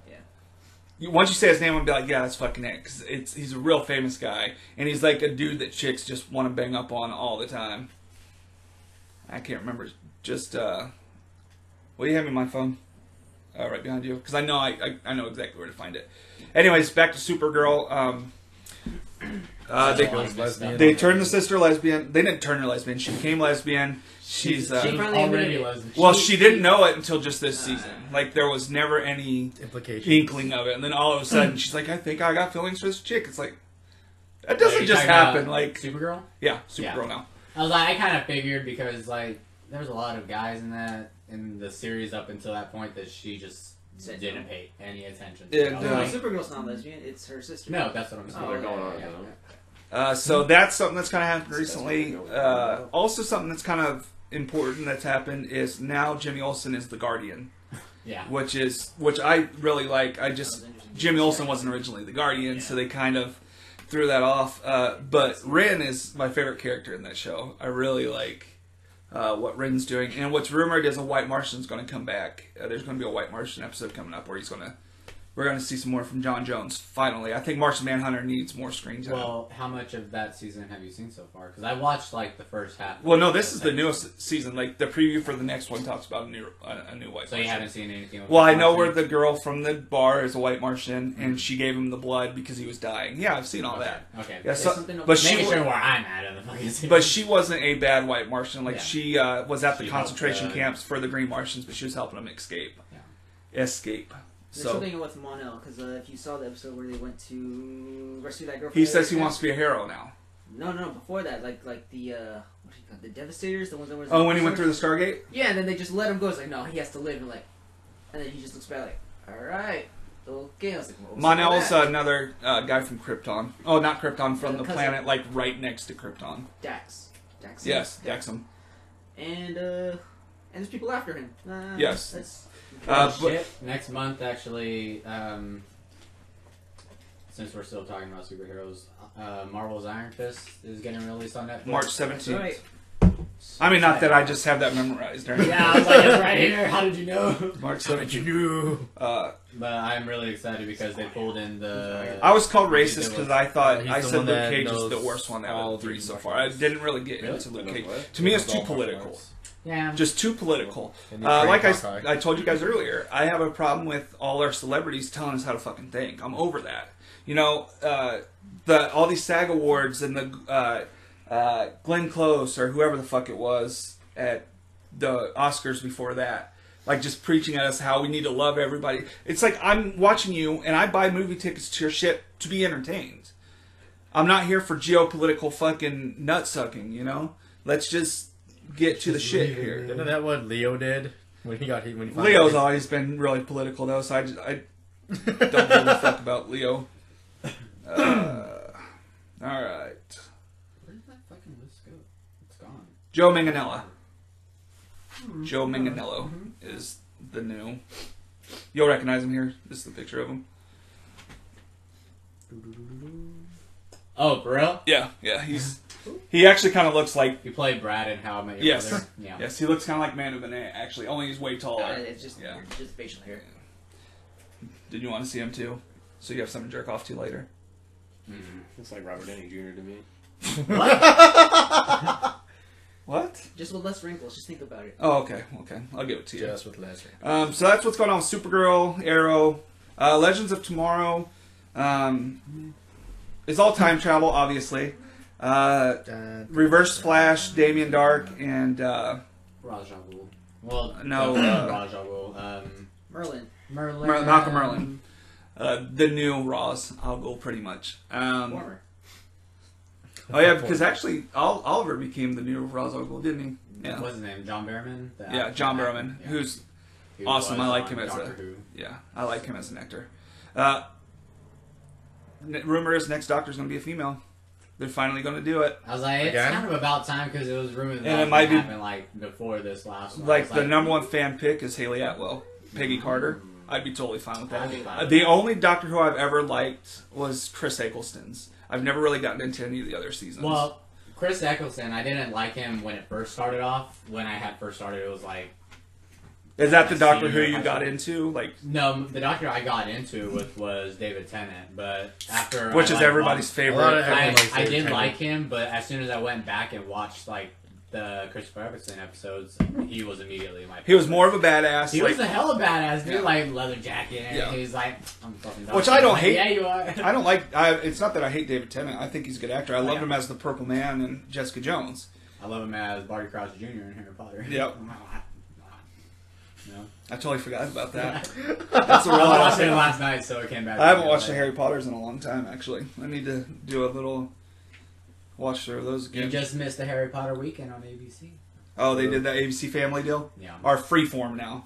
Once you say his name, I'll be like, yeah, that's fucking it. Because it's he's a real famous guy, and he's like a dude that chicks just want to bang up on all the time. I can't remember. Just uh, what do you have in my phone? Uh, right behind you, because I know I, I I know exactly where to find it. Anyways, back to Supergirl. Um, uh, they There's a lot of lesbian. stuff they turned the sister lesbian. They didn't turn her lesbian. She became lesbian. She's uh, She She was already admitted well, she- she didn't know it until just this Uh, season. Like there was never any Implications. inkling of it, and then all of a sudden [CLEARS THROAT] she's like, "I think I got feelings for this chick." It's like that doesn't Are just happen. Like, Supergirl. yeah, Supergirl Yeah. now. I was like, I kind of figured because like there was a lot of guys in that in the series up until that point that she just Said didn't no. pay any attention. to. And, No, uh, like, Supergirl's not lesbian. It's her sister. no, that's what I'm saying. Oh, they're going on yeah, yeah. Uh, so that's something that's kind of happened recently. Uh, also, something that's kind of important that's happened is now Jimmy Olsen is the Guardian, Yeah. which is which I really like. I just. Jimmy Olsen wasn't originally the Guardian, so they kind of threw that off. Uh, but Rin is my favorite character in that show. I really like uh, what Rin's doing, and what's rumored is a White Martian's going to come back. Uh, there's going to be a White Martian episode coming up where he's going to. We're going to see some more from John Jones. Finally, I think Martian Manhunter needs more screen time. Well, how much of that season have you seen so far? Because I watched like the first half. Well, no, this is the newest season. Like the preview for the next one talks about a new a, a new White So you haven't seen anything. with Well, I know where the girl from the bar is a White Martian, and she gave him the blood because he was dying. Yeah, I've seen all Okay, that. Okay. Yeah, so, but she sure where I'm at in the fucking series. but she wasn't a bad White Martian. Like Yeah. she uh, was at the She helped, concentration uh, camps for the Green Martians, but she was helping them escape. Yeah. Escape. There's So something with Mon-El because uh, if you saw the episode where they went to rescue that girl, from he says he wants to be a hero now. No, no, before that, like like the uh, what do you call the Devastators, the ones that were. Oh, when he went through the Stargate. Yeah, and then they just let him go. It's like no, he has to live, and like, and then he just looks back like, all right, okay. I was like, well, what's up with Mon-El's that? another uh, guy from Krypton. Oh, not Krypton, from Uh, the cousin. planet like right next to Krypton. Dax. Dax. Yes, Daxam. And uh, and there's people after him. Uh, Yes. That's, Uh, but- shit. Next month, actually, um, since we're still talking about superheroes, uh, Marvel's Iron Fist is getting released on Netflix. March seventeenth. right. I mean, not that I just have that memorized. Or Yeah, I was like, it's right here. How did you know? March How did you seventeenth. know? Uh, But I'm really excited because they pulled in the. I was called racist because I thought I said one Luke Cage is the worst one out all of the three so far. I didn't really get Really? into Luke Cage. To me, it's too political. arts. Yeah. Just too political. Uh, like I, I told you guys earlier, I have a problem with all our celebrities telling us how to fucking think. I'm over that. You know, uh, the all these SAG awards and the uh, uh, Glenn Close or whoever the fuck it was at the Oscars before that, like just preaching at us how we need to love everybody. It's like I'm watching you and I buy movie tickets to your shit to be entertained. I'm not here for geopolitical fucking nut sucking. You know, let's just get to the shit here. Isn't that what Leo did when he got hit? When he found Leo's out- always been really political though, so I, just, I [LAUGHS] don't give a fuck about Leo. Uh, all right, Where did that fucking list go? It's gone. Joe hmm. uh, Manganiello. Joe Manganiello is the new. You'll recognize him here. This is the picture of him. Oh, for real? Yeah, yeah. He's he actually kind of looks like You played Brad in How I Met Your Yes. Mother? [LAUGHS] Yeah. yes, he looks kind of like Manu Bennett actually. Only he's way Uh, taller. it's just Yeah. just facial hair. Did you want to see him too? So you have something to jerk off to later. Mhm. It's like Robert Downey Jr. to me. [LAUGHS] What? Just with less wrinkles. Just think about it. Oh, okay, okay. I'll give it to you. Just with Lesnar. Um, so that's what's going on with Supergirl, Arrow, uh, Legends of Tomorrow. Um, it's all time travel, obviously. Uh, Dun, Reverse Flash, Damien Darhk, and uh, Ra's al Ghul. Well, No, uh, uh, Ghul. Um, Merlyn. Merlyn. Mer- Malcolm Merlyn. uh, the new Ra's al Ghul, pretty much. Um, Former. oh yeah, because actually Ol- Oliver became the new Ra's al Ghul, didn't he? Yeah, What's his name? John Barrowman? The yeah, actor? John Barrowman, Yeah. who's He awesome. was I like on him as Doctor a- Who. yeah, I like him as an actor. Uh, n- rumor is next Doctor's going to be a female. They're finally going to do it. I was like, it's Again? kind of about time because it was rumored that And it might gonna be- happen like before this last one. Like was the number one fan pick is Hayley Atwell, Peggy Carter. I'd be totally fine with that. Fine Uh, the only Doctor Who I've ever liked was Chris Eccleston's. I've never really gotten into any of the other seasons. Well, Chris Eccleston, I didn't like him when it first started off. When I had first started, it was like is that the Doctor Who you got into? Like, no, the doctor I got into with was David Tennant, but after which I, is like, everybody's watched- favorite? I, I did like him, but as soon as I went back and watched like the Christopher Eccleston episodes, he was immediately my. he was more of a badass. He like, was a hell of a badass dude, Yeah. like leather jacket, and Yeah. he's like, I'm fucking. Which. I don't like, hate. Yeah, you are. I don't like. [LAUGHS] I, it's not that I hate David Tennant. I think he's a good actor. I loved yeah. him as the Purple Man and Jessica Jones. I love him as Barty Crouch Jr. in Harry Potter. Yep. [LAUGHS] no. I totally forgot about that. [LAUGHS] That's That's a real. I watched it last night, so it came back. I haven't watched the Harry Potters in a long time. Actually, I need to do a little watch through of those You again. just missed the Harry Potter weekend on ABC. oh, they did that ABC Family deal Yeah. or Freeform now.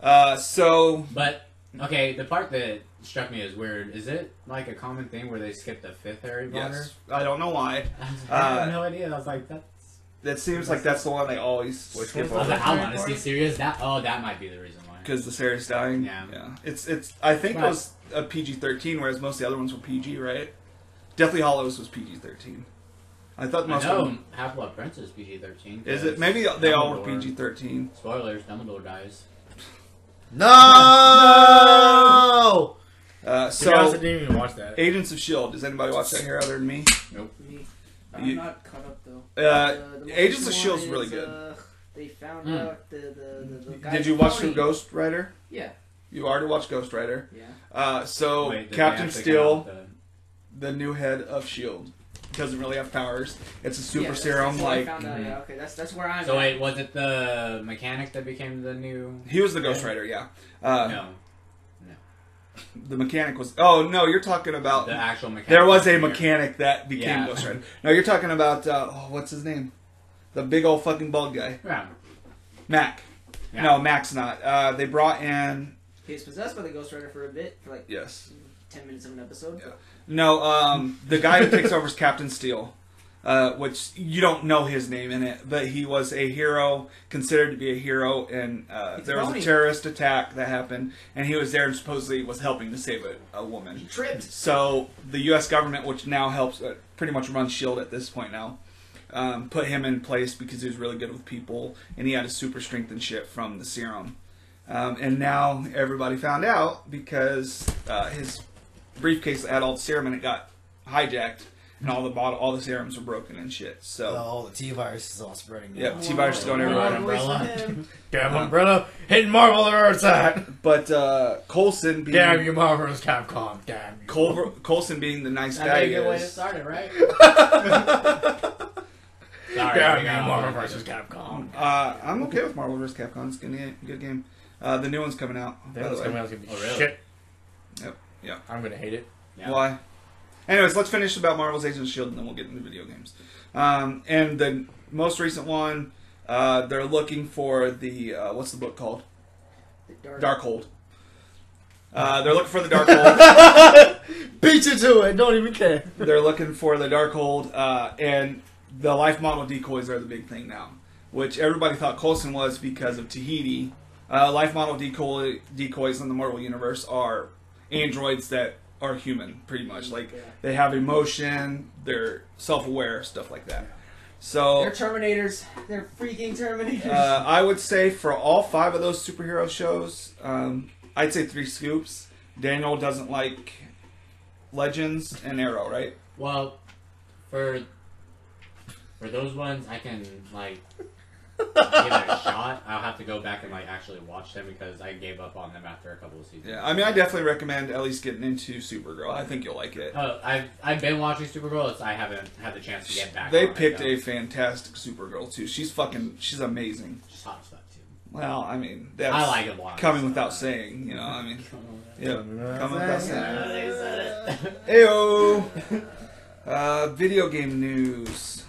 Uh, so But okay, the part that struck me as weird is it like a common thing where they skip the fifth Harry Potter? yes, I don't know why. [LAUGHS] I Uh, have no idea. I was like, that's. That seems like that's the one they always Which skip one? I was over like, I'm honestly serious. That oh, that might be the reason why. because the Sirius dying. Yeah. yeah. It's it's. I think it Right. was a PG thirteen, whereas most of the other ones were PG, right? Deathly Hallows was PG thirteen. I thought I most of know them. Half Blood Prince is PG thirteen. Is it? Maybe they all were PG thirteen. Spoilers: Dumbledore dies. No! Uh, So, I so didn't even watch that. Agents of Shield. Does anybody watch that here other than me? Me. I'm You- not caught up though. Uh, the Agents of recent Shield's really is, good. Uh, they found Hmm. out the the, the, the guy Did you watch Tony. through Ghost Rider? Yeah. You already watched Ghost Rider. Yeah. Uh, so Wait, did they Captain actually come Steel, out with the new head of Shield, doesn't really have powers. It's a super yeah, that's- serum. That's what I like found out. Yeah. Okay. That's that's where I'm. So at. wait, was it the mechanic that became the new? he was the Ghost Rider. Yeah. Uh, no, The mechanic was. Oh no, you're talking about. the actual mechanic. There was a Yeah. mechanic that became Yeah. Ghost Rider. No, you're talking about. Uh, oh, what's his name? The big old fucking bald guy, Yeah. Mac. Yeah. No, Mac's not. Uh, they brought in. He was possessed by the Ghost Rider for a bit, for like Yes. ten minutes of an episode. No, um, the guy who takes over is Captain Steel. Uh, which you don't know his name in it, but he was a hero, considered to be a hero, and uh, there was a terrorist attack that happened, and he was there and supposedly was helping to save a, a He woman. tripped. So the U.S. government, which now helps, uh, pretty much runs Shield at this point now, um, put him in place because he was really good with people, and he had a super strength and shit from the serum. Um, and now everybody found out because uh, his briefcase had all the serum and it got hijacked, and all the bottle, all the serums were broken and shit. So all the T virus is all spreading. yeah, T virus is going everywhere. Umbrella. Him. Damn umbrella hitting Marvel or attack. But uh, Coulson being Damn you, Marvel vs. Capcom. Damn you. Col- Coulson being the nice That's guy a good way to start it, started, right? [LAUGHS] Sorry, Damn you, Marvel off. vs. Capcom. Uh, I'm okay with Marvel vs. Capcom. It's gonna be a good game. Uh, the new one's coming out. the That's way. coming out. It's gonna be Oh, really? shit. Yep, yeah. I'm gonna hate it. Yeah. Why? Anyways, let's finish about Marvel's Agents of Shield, and then we'll get into video games. Um, and the most recent one, uh, they're looking for the uh, what's the book called? Darkhold. Uh, they're looking for the Darkhold. [LAUGHS] Beat you to it. Don't even care. they're looking for the Darkhold, uh, and the life model decoys are the big thing now, which everybody thought Coulson was because of Tahiti. Uh, life model decoy, decoys in the Marvel universe are androids that are human, pretty much. Like they have emotion, they're self-aware, stuff like that. So They're Terminators. They're freaking Terminators. uh, I would say for all five of those superhero shows, um, I'd say three scoops. Daniel doesn't like Legends and Arrow, right? Well, for for those ones, I can like give it a shot. I'll have to go back and like actually watch them because I gave up on them after a couple of seasons. Yeah, I mean, I definitely recommend at least getting into Supergirl. I think you'll like it. Oh, I've I've been watching Supergirl. It's, I haven't had the chance to get back. They on picked it, a fantastic Supergirl too. She's fucking, she's amazing. She's hot as fuck too. Well, I mean, that's I like it blonde. coming without saying. You know, I mean, [LAUGHS] yeah, Coming coming without without saying. They said it. Ayo. [LAUGHS] Uh, video game news.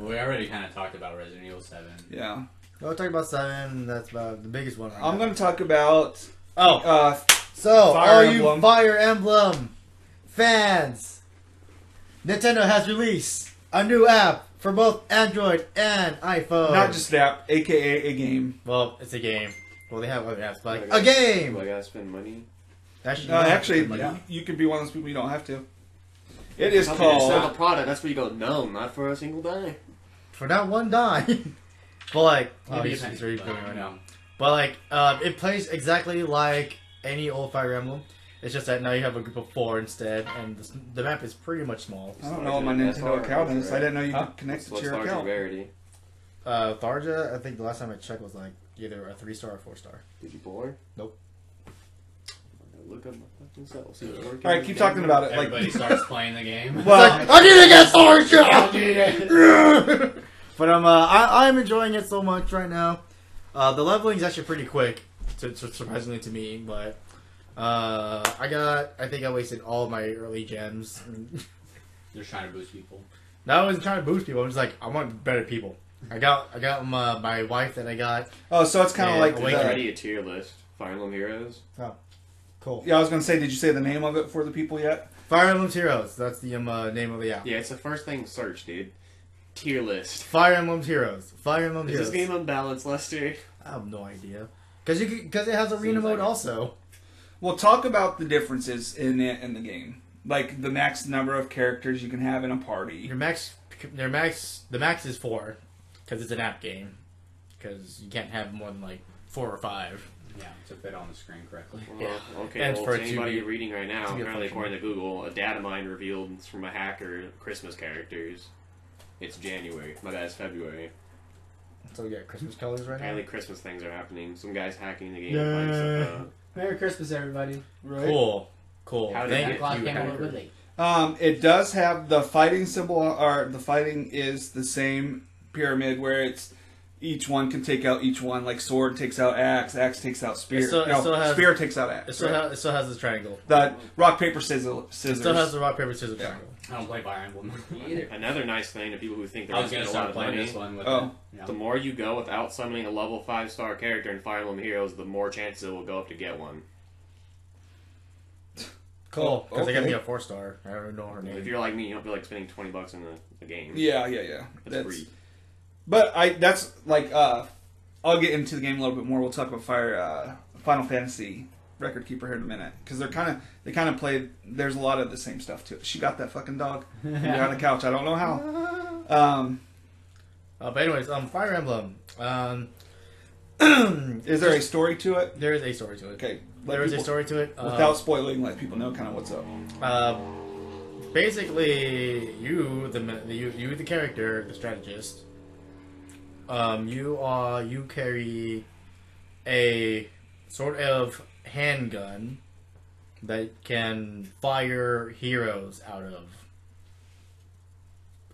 We already kind of talked about Resident Evil Seven. Yeah, We'll talk about seven. That's about the biggest one. Right I'm going to talk about. Oh, Uh, so Fire all Emblem. you Fire Emblem fans, Nintendo has released a new app for both Android and iPhone. not just that, aka a game. well, it's a game. Well, they have other apps, but like Like a game. Do I gotta spend money? Actually, Uh, you don't actually, have to you can be one of those people you don't have to. It is Company that sell called. product. That's where you go. No, not for a single dime. For that one dime. [LAUGHS] but like, oh, Maybe he's, a penny, he's already but, going right now. But like, uh, it plays exactly like any old Fire Emblem. It's just that now you have a group of four instead, and the, the map is pretty much small. I don't know my Nintendo account is. I didn't know you Huh? could connect it What's to your larger account. rarity? Uh, Tharja, I think the last time I checked was like either a three star or four star. Did you bore? Nope. Look up my fucking self. See what's working. All right, keep talking about it. Everybody Like, starts playing the game. well, I need to get Tharja. [LAUGHS] [LAUGHS] but um, uh, I I'm enjoying it so much right now. Uh, the leveling is actually pretty quick, to, to, surprisingly to me. But uh, I got I think I wasted all of my early gems. [LAUGHS] They're trying to boost people. No, I wasn't trying to boost people. I'm just like I want better people. I got I got my, my wife that I got. oh, so it's kind of like wait, the- Already a tier list. Fire Emblem Heroes. Oh, cool. Yeah, I was gonna say, did you say the name of it for the people yet? Fire Emblem Heroes. That's the um, uh, name of the app. Yeah, it's the first thing searched, dude. Tier list. Fire Emblem Heroes. Fire Emblem Is Heroes. this game unbalanced, Lester? I have no idea. Because you because it has arena Seems mode like it. also. Well, talk about the differences in it in the game, like the max number of characters you can have in a party. Your max, your max, the max is four, because it's an app game. Because you can't have more than like four or five. Yeah, to fit on the screen correctly. Well, okay, And well, for to it to anybody be- reading right now, to be apparently functional. according to Google, a data mine revealed from a hacker Christmas characters. It's January. My guy's February. So we got Christmas colors right now. Apparently Christmas things are happening. Some guys hacking the game and finding stuff. Merry Christmas, everybody. Right. Cool, cool. How did Thank that you, Clock came a little bit late. Um, it does have the fighting symbol, or the fighting is the same pyramid where it's each one can take out each one. Like sword takes out axe, axe takes out spear. It still- it no, still has- spear takes out It axe. still, right? has, it still has the triangle. the rock paper scissors. It still has the rock paper scissors Yeah. triangle. I don't play Fire Emblem. Either. Another nice thing to people who think they're I was going gonna to spend a start playing money. this one with Oh. it. Yeah. The more you go without summoning a level 5 star character in Fire Emblem Heroes, the more chances it will go up to get one. [LAUGHS] Cool, oh, because they got okay. me a four star. I don't know her name. If you're like me, you don't feel like spending twenty bucks in the, a game. Yeah, yeah, yeah. it's That's free. But I that's like uh I'll get into the game a little bit more. We'll talk about Fire uh, Final Fantasy Record Keeper here in a minute because they're kind of they kind of played. There's a lot of the same stuff to it. She got that fucking dog [LAUGHS] on the couch. I don't know how. [LAUGHS] Um, Uh, but anyways, um, Fire Emblem. Um, [CLEARS THROAT] is there a story to it? there is a story to it. Okay, let There is a story to it. Um, Without spoiling, let people know kind of what's up. Uh, basically, you the you you the character, the strategist. Um, you are you carry a sort of handgun that can fire heroes out of.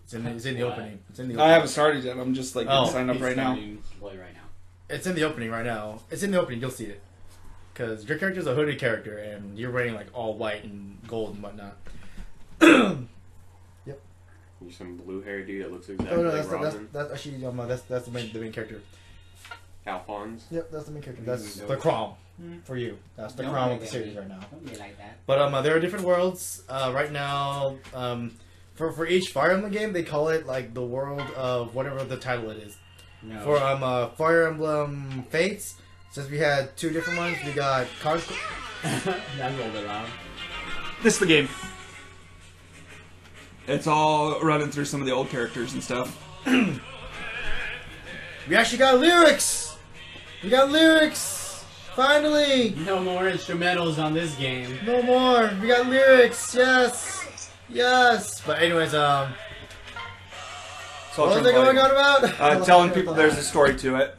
It's in the, it's in the What? opening. It's in the. I Opening. haven't started yet. I'm just like Oh, getting signed up He's right now. starting to play right now. It's in the opening right now. It's in the opening. You'll see it. Because your character's a hooded character, and you're wearing like all white and gold and whatnot. [CLEARS THROAT] You're some blue haired dude that looks exactly Oh no, like that's, that's Robin. that's actually um, uh, that's that's the main the main character. Alphonse. Yep, that's the main character. That's the no. Chrom Mm. for you. That's the Don't Chrom of the series right now. Don't be like that. But um, uh, there are different worlds. Uh, right now, um, for for each Fire Emblem game, they call it like the world of whatever the title it is. No. For um, uh, Fire Emblem Fates, since we had two different ones, we got Conquest. [LAUGHS] That's a little bit loud. This is the game. It's all running through some of the old characters and stuff. We actually got lyrics. We got lyrics. Finally, No more instrumentals on this game. no more. We got lyrics. Yes, yes. But anyways, um, So what are they going find on about? Uh, [LAUGHS] telling people there's a story to it.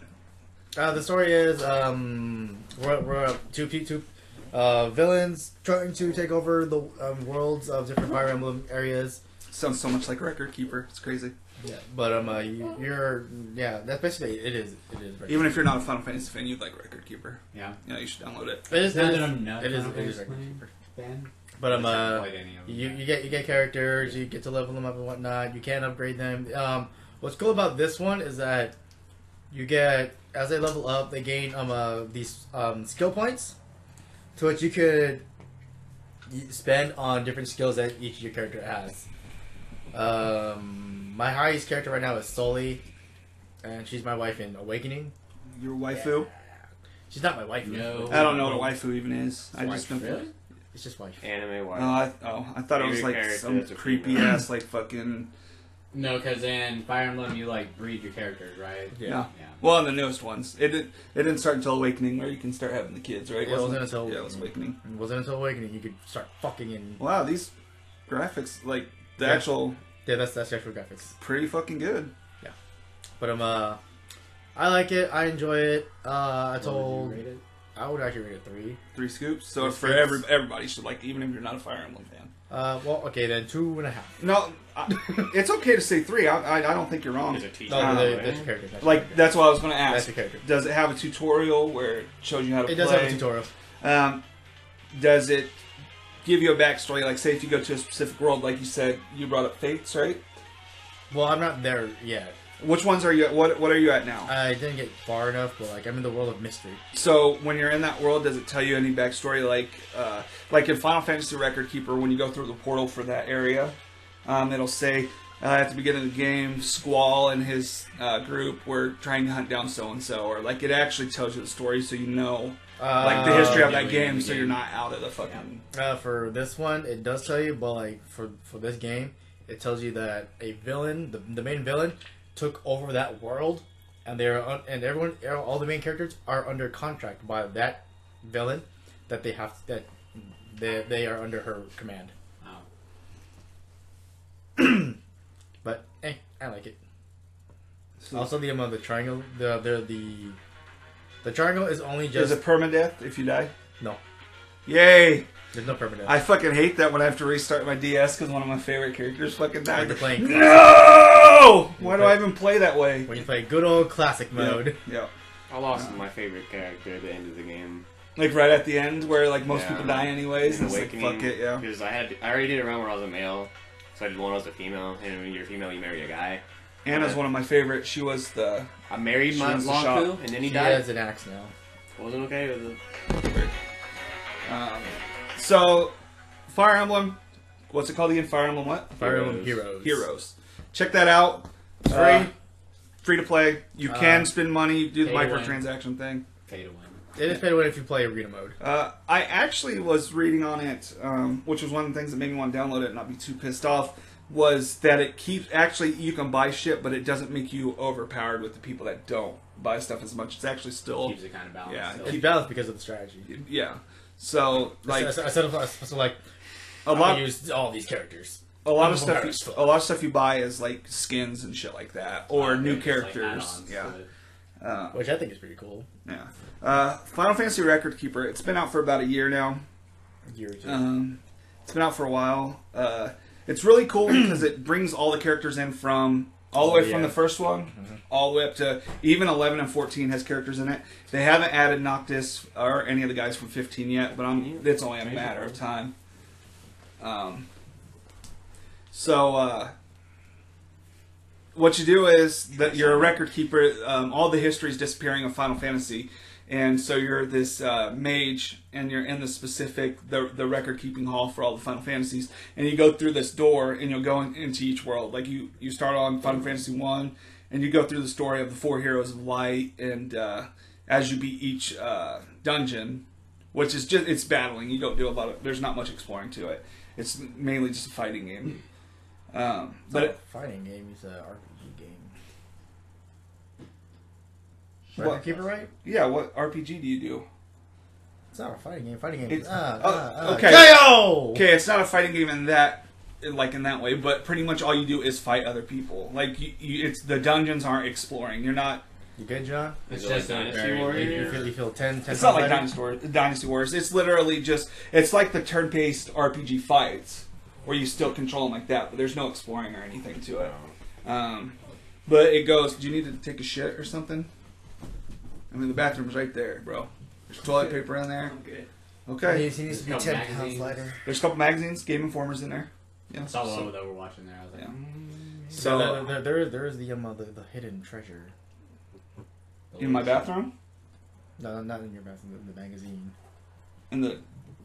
Uh, the story is um, we're, we're two pe- two uh, villains trying to take over the um, worlds of different Fire Emblem areas. Sounds so much like Record Keeper. It's crazy. Yeah, but um, uh, you, you're yeah, that's basically it is it is. very- Even if you're not a Final Fantasy fan, you'd like Record Keeper. Yeah. Yeah, you should download it. it is, Not it is, that I'm not it is, Final it is Fantasy Record Keeper. fan. But um, I haven't uh, played any of them. you you get you get characters, you get to level them up and whatnot. You can upgrade them. Um, what's cool about this one is that you get as they level up, they gain um uh, these um skill points, to which you could spend on different skills that each of your character has. Um, my highest character right now is Sully, and she's my wife in Awakening. Your waifu? She's not my wife. No. I don't know what a waifu even is. I just been. Really? It's just wife. Anime Oh. I, oh, I thought it was Favorite like character some that's a creepy female. ass like fucking. No, because in Fire Emblem you like breed your characters, right? Yeah. Yeah. Yeah. Well, in the newest ones, it didn't. It didn't start until Awakening, where you can start having the kids, right? Yeah, it wasn't until yeah, it was Awakening. It wasn't until Awakening you could start fucking in. Wow, these graphics, like the Yeah. actual, Yeah, that's that's the actual graphics. pretty fucking good. Yeah, but um, uh, I like it. I enjoy it. Uh, I What would told you rate it? I would actually rate it three. Three scoops. So Three for scoops. every everybody should like, even if you're not a Fire Emblem fan. Uh, well, okay then two and a half. No, I, [LAUGHS] it's okay to say three. I, I, I don't think you're wrong. Is it teacher? No, Uh, that- that's your character. That's Like character. that's what I was going to ask. that's ask. your character. Does it have a tutorial where it shows you how to It play? does have a tutorial. Um, does it give you a backstory? Like, say if you go to a specific world, like you said, you brought up Fates, right? Well, I'm not there yet. Which ones are you? At? What What are you at now? I didn't get far enough, but like I'm in the world of mystery. So when you're in that world, does it tell you any backstory? Like, uh, like in Final Fantasy Record Keeper, when you go through the portal for that area, um, it'll say uh, at the beginning of the game, Squall and his uh, group were trying to hunt down so and so, or like it actually tells you the story, so you know like the history of that we game, so the you're not out of the fucking. Uh, for this one, it does tell you, but like for for this game, it tells you that a villain, the, the main villain, took over that world, and they're un- and everyone, all the main characters are under contract by that villain, that they have that they they are under her command. Wow. [CLEARS THROAT] But eh, I like it. So Also, the amount um, of the triangle, the the the the triangle is only just. is just it permadeath if you die? no. Yay! There's no permanent. I fucking hate that when I have to restart my DS because one of my favorite characters fucking when died. you're playing No! Why do I even play that way? when you play good old classic mode. Yeah. I lost my favorite character at the end of the game. Like right at the end where like most Yeah. people die anyways. And it's like fuck it, yeah. Because I had I already did a round where I was a male, so I did one where I was a female, and when you're a female, you marry a guy. Anna's uh, one of my favorite. She was the I married She my wants the Long and then he He died. has an axe now. Wasn't okay with it. um, so Fire Emblem. What's it called again? Fire Emblem what? Fire Emblem Heroes. Heroes. Heroes. Check that out. It's Uh, free. free to play. You can Uh, spend money, do the pay to win. microtransaction thing. Pay to win. It is pay to win if you play arena mode. Uh, I actually was reading on it, um, which was one of the things that made me want to download it and not be too pissed off. Was that it keeps actually you can buy shit, but it doesn't make you overpowered with the people that don't buy stuff as much. It's actually still Keeps it kind of balanced. Yeah, still. It's balanced because of the strategy. yeah. So like I, I, said, I said like a a lot, lot use all these characters. a lot of stuff, you, a lot of stuff you buy is like skins and shit like that, or Uh, new it's like characters. yeah. Uh, Which I think is pretty cool. yeah. Uh, Final Fantasy Record Keeper. It's been out for about a year now. A year or two. Um, it's been out for a while. Uh, it's really cool [CLEARS THROAT] because it brings all the characters in from all the Oh, way yeah. from the first one, all the way up to even 11 and 14 has characters in it. They haven't added Noctis or any of the guys from 15 yet, but I'm, it's only a matter of time. Um, so uh, what you do is that you're a record keeper. Um, all the history is disappearing of Final Fantasy, and so you're this uh, mage, and you're in the specific the the record keeping hall for all the Final Fantasies, and you go through this door, and you'll go in, into each world. Like you you start on Final Fantasy one, and you go through the story of the four heroes of light, and uh, as you beat each uh, dungeon, which is just it's battling. You don't do a lot of. There's not much exploring to it. It's mainly just a fighting game. Um, but a fighting game is a RPG game. What- Record keeper, right? yeah, what RPG do you do? It's not a fighting game. Fighting game. It's- is, ah, oh, ah, ah. okay. KO. Okay, it's not a fighting game in that, like in that way, but pretty much all you do is fight other people. Like you, you it's the dungeons aren't exploring. You're not. You good, John? Is It's it like just Dynasty very- You, Warrior? you feel you feel 10, 10 It's not like? Dynasty Wars. Dynasty Wars. It's literally just. It's like the turn-based RPG fights where you still control them like that, but there's no exploring or anything to it. Um, but it goes. Do you need to take a shit or something? I mean, the bathroom's right there, bro. There's toilet paper in there. I'm good. He Okay. needs, he needs to be There's a ten couple pounds magazines. lighter. There's a couple magazines, Game Informer's in there. Yeah. I saw the so- that we're watching there. I was like, Yeah. mm, So So there, there, there is the, um, uh, the the hidden treasure. in my bathroom, No, not in your bathroom. The, the magazine. in the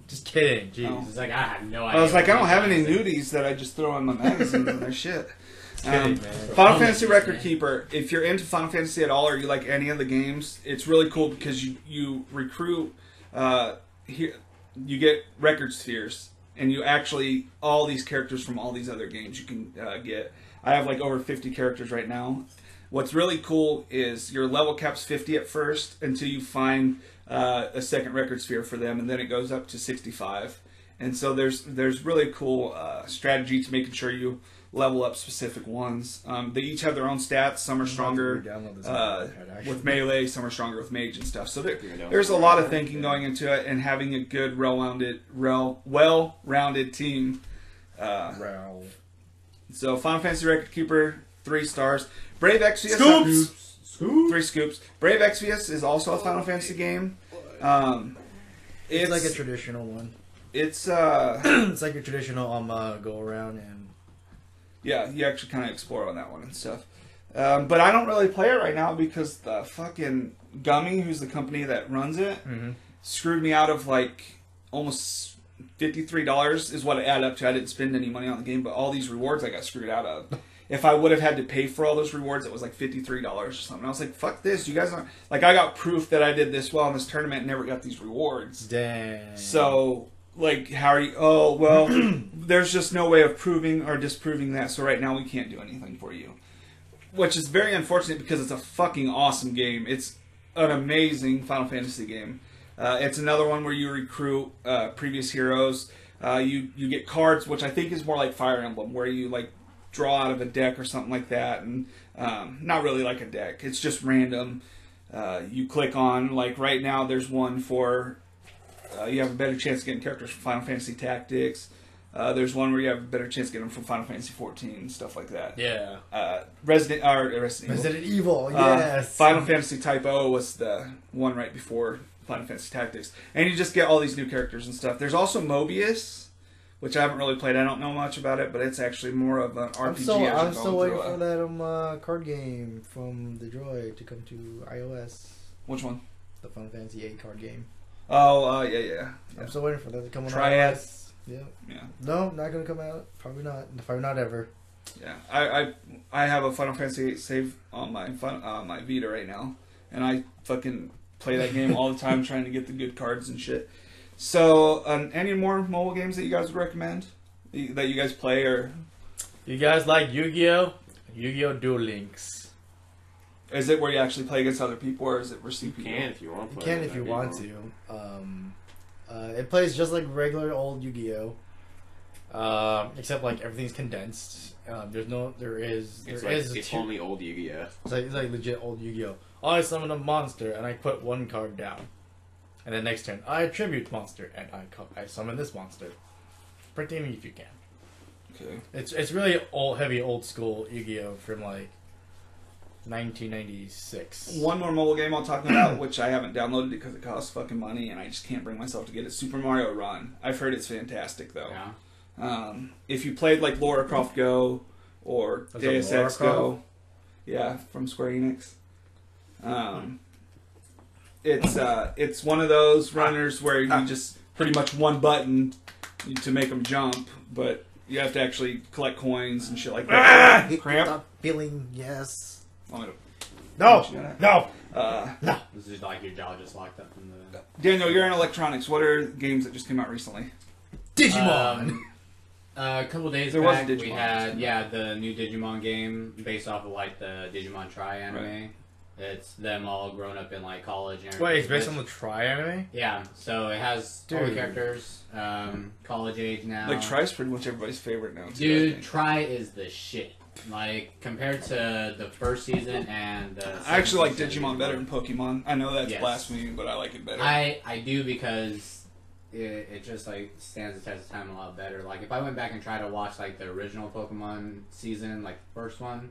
Just kidding. Jeez. Oh. It's like I have no idea. I was like, I what don't have it any is. nudies that I just throw in my magazines and their shit. [LAUGHS] Kidding, Um. Final Fantasy. Record Keeper. If you're into Final Fantasy at all, or you like any of the games, it's really cool because you you recruit. Uh, here, you get record spheres, and you actually all these characters from all these other games you can uh, get. I have like over 50 characters right now. What's really cool is your level cap's 50 at first until you find uh, a second record sphere for them, and then it goes up to 65. And so there's there's really cool uh, strategy to making sure you level up specific ones. Um, they each have their own stats. Some are stronger uh, with melee, some are stronger with mage and stuff. So there, there's a lot of thinking going into it, and having a good, well-rounded, well rounded team. Uh, so Final Fantasy Record Keeper, three stars. Brave Exvius, Scoops! three scoops. Brave Exvius is also a Final Fantasy game. Um, It's, like a traditional one. it's uh it's like a traditional um uh, go around and yeah, you actually kind of explore on that one and stuff. Um, but I don't really play it right now because the fucking Gumi, who's the company that runs it, screwed me out of like almost fifty three dollars is what it added up to. I didn't spend any money on the game, but all these rewards I got screwed out of. [LAUGHS] If I would have had to pay for all those rewards, it was like fifty three dollars or something. I was like, "Fuck this! You guys aren't like I got proof that I did this well in this tournament, and never got these rewards." dang. So, like, how are you? Oh, well, [CLEARS THROAT] there's just no way of proving or disproving that. So right now we can't do anything for you, which is very unfortunate because it's a fucking awesome game. It's an amazing Final Fantasy game. Uh, it's another one where you recruit uh, previous heroes. Uh, you you get cards, which I think is more like Fire Emblem, where you like draw out of a deck or something like that, and um, not really like a deck. It's just random. Uh, you click on like right now. There's one for uh, you have a better chance of getting characters from Final Fantasy Tactics. Uh, there's one where you have a better chance of getting them from Final Fantasy 14, stuff like that. yeah. Uh, Resident, or Resident Evil. Resident Evil, Uh, yes. Final Fantasy Type O was the one right before Final Fantasy Tactics, and you just get all these new characters and stuff. There's also Mobius, which I haven't really played. I don't know much about it, but it's actually more of an RPG. I'm still, I'm still waiting through for that um uh, card game from the Droid to come to iOS. Which one? The Final Fantasy 8 card game. Oh, uh, yeah, yeah. I'm still waiting for that to come on Triad. iOS. Yeah. Yeah. No, not gonna come out. Probably not. Probably not ever. Yeah, I, I I have a Final Fantasy VIII save on my fun, uh, my Vita right now, and I fucking play that game all the time, [LAUGHS] trying to get the good cards and shit. So, um, any more mobile games that you guys would recommend that you guys play, or You guys like Yu-Gi-Oh? Yu-Gi-Oh! Duel Links. Is it where you actually play against other people, or is it for You can if you want. You to can if you want cool. to. Um, uh, it plays just like regular old Yu-Gi-Oh. Um, except like everything's condensed. Um, there's no, there is, there It's is like it's two- only old Yu-Gi-Oh. It's like, it's like legit old Yu-Gi-Oh. I summon a monster and I put one card down, and then next turn I attribute monster and I co- I summon this monster. Pretty me if you can. Okay. It's it's really old, heavy, old school Yu-Gi-Oh from like 1996. One more mobile game I'll talk about, which I haven't downloaded because it costs fucking money, and I just can't bring myself to get it. Super Mario Run. I've heard it's fantastic though. Yeah. Um, if you played like Lara Croft Go or Is it Deus Ex Go, yeah, from Square Enix. Um, it's uh, it's one of those runners where you just pretty much one button to make them jump, but you have to actually collect coins and shit like that. Cramp. Stop feeling yes. Want me No, to- no. Uh, This is like your jaw just locked up in the. Daniel, you're in electronics. What are games that just came out recently? Digimon. Um, uh, a couple days There was back, Digimon. we had yeah the new Digimon game based off of like the Digimon Tri anime. It's them all grown up in like college and. Wait, it's based on the Tri anime. Yeah, so it has all the Dude. characters, um, college age now. Like Tri's pretty much everybody's favorite now. too, I Dude, think. Tri is the shit. Like compared to the first season and the. I actually like Digimon better than Pokemon. I know that's Yes. blasphemy, but I like it better. I I do because it, it just like stands the test of time a lot better. Like if I went back and tried to watch like the original Pokemon season, like the first one,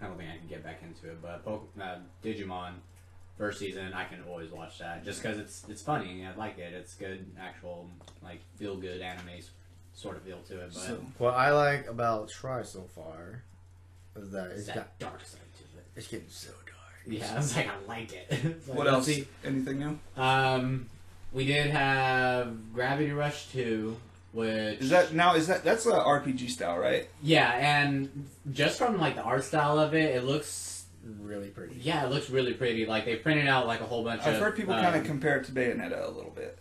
I don't think I can get back into it. But Poke, uh, Digimon first season, I can always watch that just because it's it's funny. I like it. It's good, actual like feel good anime sort of feel to it. But So, What I like about Tri so far is that it's it's that got dark side to it. it's getting so dark. Yeah, it's like I like it. [LAUGHS] It's like, what let's else? see- Anything new? Um, we did have Gravity Rush two, which Is that now? Is that that's a RPG style, right? yeah, and just from like the art style of it, it looks Really pretty. yeah, it looks really pretty. Like they printed out like a whole bunch of I've of. heard people um, kind of compare it to Bayonetta a little bit.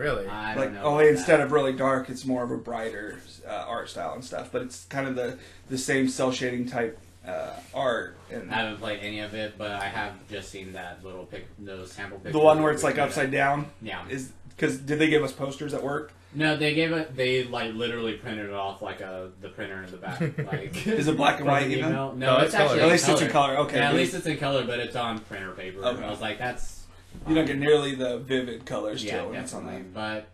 Really. I don't Like, know. only instead that. of really dark, it's more of a brighter uh, art style and stuff. But it's kind of the the same cell shading type uh, art. And I haven't played any of it, but I have just seen that little pic, those sample pictures. the one where it's like upside up. down Yeah. is because did they give us posters at work? No, they gave it. They like literally printed it off like a the printer in the back. [LAUGHS] Like Is it black and white the even? email. No, No, it's it's color. actually At in least it's in color. Okay, Yeah, at least it's in color, but it's on printer paper. Okay. I was like, that's you don't get nearly the vivid colors yeah, still when it's on definitely. But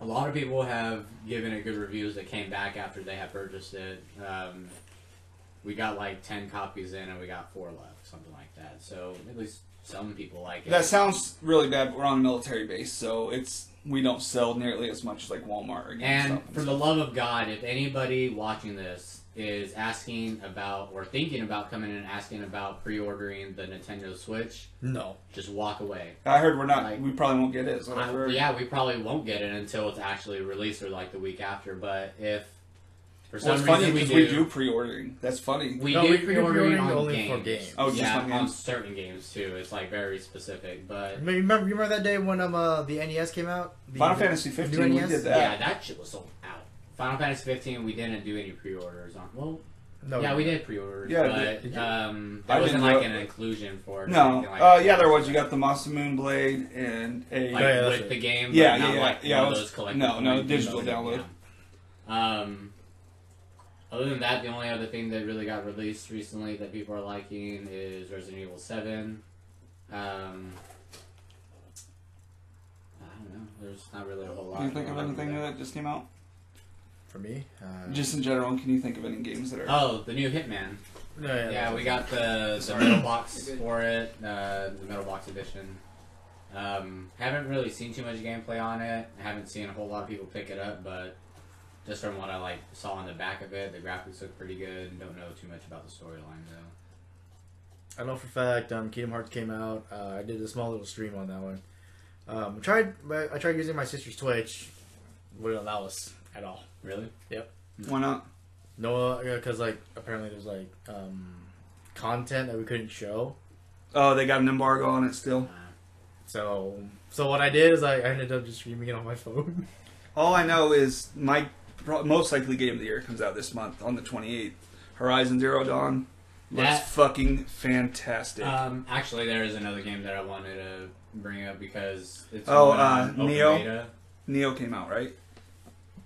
a lot of people have given it good reviews that came back after they had purchased it. Um, we got like ten copies in, and we got four left, something like that. So at least some people like it. That sounds really bad, but we're on a military base, so it's we don't sell nearly as much as like Walmart or And and for the love of God, if anybody watching this is asking about or thinking about coming in and asking about pre-ordering the Nintendo Switch, No. just walk away. I heard we're not. like- we probably won't get it. what I've I- heard. yeah, we probably won't get it until it's actually released or like the week after. But if for Well, some it's funny reason we do, we do pre-ordering. That's funny. we No, do we- we pre-ordering pre-ordering on only games. for games. Oh, yeah, on games? certain games too. It's like very specific, but I mean, remember, remember that day when um uh, the NES came out? The, Final the- Fantasy 15, we did that. yeah, that shit was sold out. Final Fantasy 15, we didn't do any pre-orders on. Well, No. yeah, we did pre-orders, Yeah, but did you? um, I wasn't didn't like an inclusion for it. No, anything like uh, yeah, there was. You got the Masamune Blade and a. like yeah, with the game. but Yeah, not yeah, yeah, like yeah, one it of was- those collectible no, no, digital download. Yeah. Um, other than that, the only other thing that really got released recently that people are liking is Resident Evil Seven. Um, I don't know. There's not really a whole lot. Can you think of anything new that. that just came out? For me? Uh, Just in general, can you think of any games that are? Oh, the new Hitman. no, yeah, Yeah, we got the, the metal box for it, uh, the metal box edition. Um, haven't really seen too much gameplay on it. I haven't seen a whole lot of people pick it up, but just from what I like saw on the back of it, the graphics look pretty good. Don't know too much about the storyline though. I know for a fact um, Kingdom Hearts came out. Uh, I did a small little stream on that one. Um, tried I tried using my sister's Twitch. Wouldn't allow us. at all. Really? Yep. Why not? No, because like apparently there's like um, content that we couldn't show. Oh, they got an embargo on it still. Uh, So so what I did is I ended up just streaming it on my [LAUGHS] phone. All I know is my pro- most likely game of the year comes out this month on the 28th. Horizon Zero Dawn looks That- fucking fantastic. Um, actually, there is another game that I wanted to bring up because it's Oh, uh, open Nioh? beta. Nioh came out, right?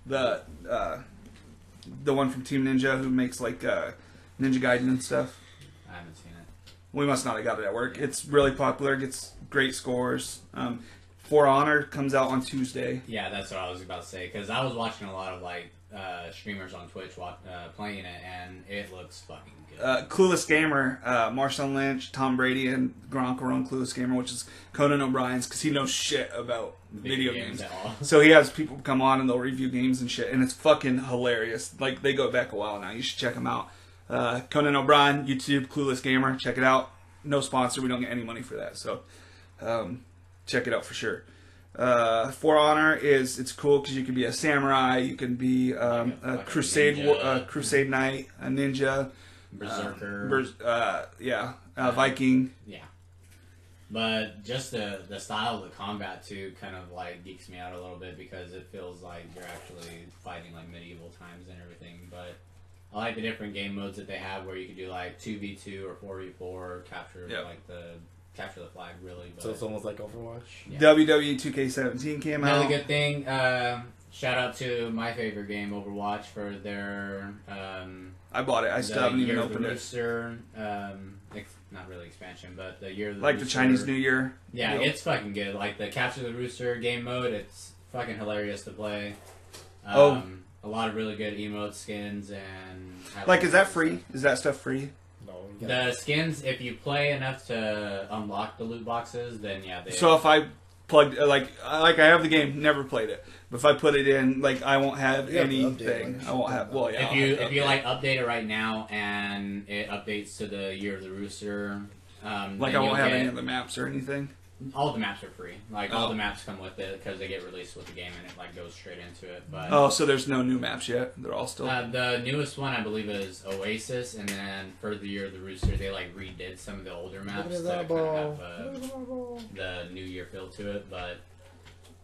The uh, the one from Team Ninja who makes like uh, Ninja Gaiden and stuff. I haven't seen it. We must not have got it at work. It's really popular. Gets great scores. Um, For Honor comes out on Tuesday. Yeah, that's what I was about to say because I was watching a lot of like uh, streamers on Twitch wa- uh, playing it, and it looks fucking good. Uh, Clueless Gamer, uh, Marshawn Lynch, Tom Brady, and Gronk are on Clueless Gamer, which is Conan O'Brien's because he knows shit about video, games. So he has people come on and they'll review games and shit, and it's fucking hilarious. Like they go back a while now. You should check them out. Uh, Conan O'Brien, YouTube, Clueless Gamer, check it out. No sponsor, we don't get any money for that, so um, check it out for sure. Uh, For Honor is it's cool because you can be a samurai, you can be um, Like a a crusade, wa- uh, crusade knight, a ninja, Berserker. uh, Bers- uh, yeah, uh, Viking. Yeah. But just the the style of the combat too kind of like geeks me out a little bit because it feels like you're actually fighting like medieval times and everything. But I like the different game modes that they have where you can do like two v two or four v four, capture Yep. like the capture the flag really. But So it's almost like Overwatch. Yeah. WWE 2K17 came out. Another good thing. Um, shout out to my favorite game, Overwatch, for their um, I bought it. I still haven't even Year of the opened it. Um, ex- not really expansion, but the year of the Like the Chinese New Year. Yeah, deal. it's fucking good. Like the Capture the Rooster game mode, it's fucking hilarious to play. Um, Oh. a lot of really good emote skins and Like, is that free? Is that stuff free? No, you gotta- The skins, if you play enough to unlock the loot boxes, then yeah, they. So if I plugged, like, I- like I have the game, never played it. But if I put it in, like, I won't have You have to update it, anything. like, I won't have. Well, yeah. if you if you like update it right now and it updates to the Year of the Rooster, um, like, I won't have get- any of the maps or anything. All the maps are free. Like all Oh. the maps come with it because they get released with the game and it like goes straight into it. But Oh, so there's no new maps yet. They're all still. Uh, the newest one, I believe, is Oasis, and then for the Year of the Rooster, they like redid some of the older maps Look that that kind of have uh, Look at that ball. the New Year feel to it. But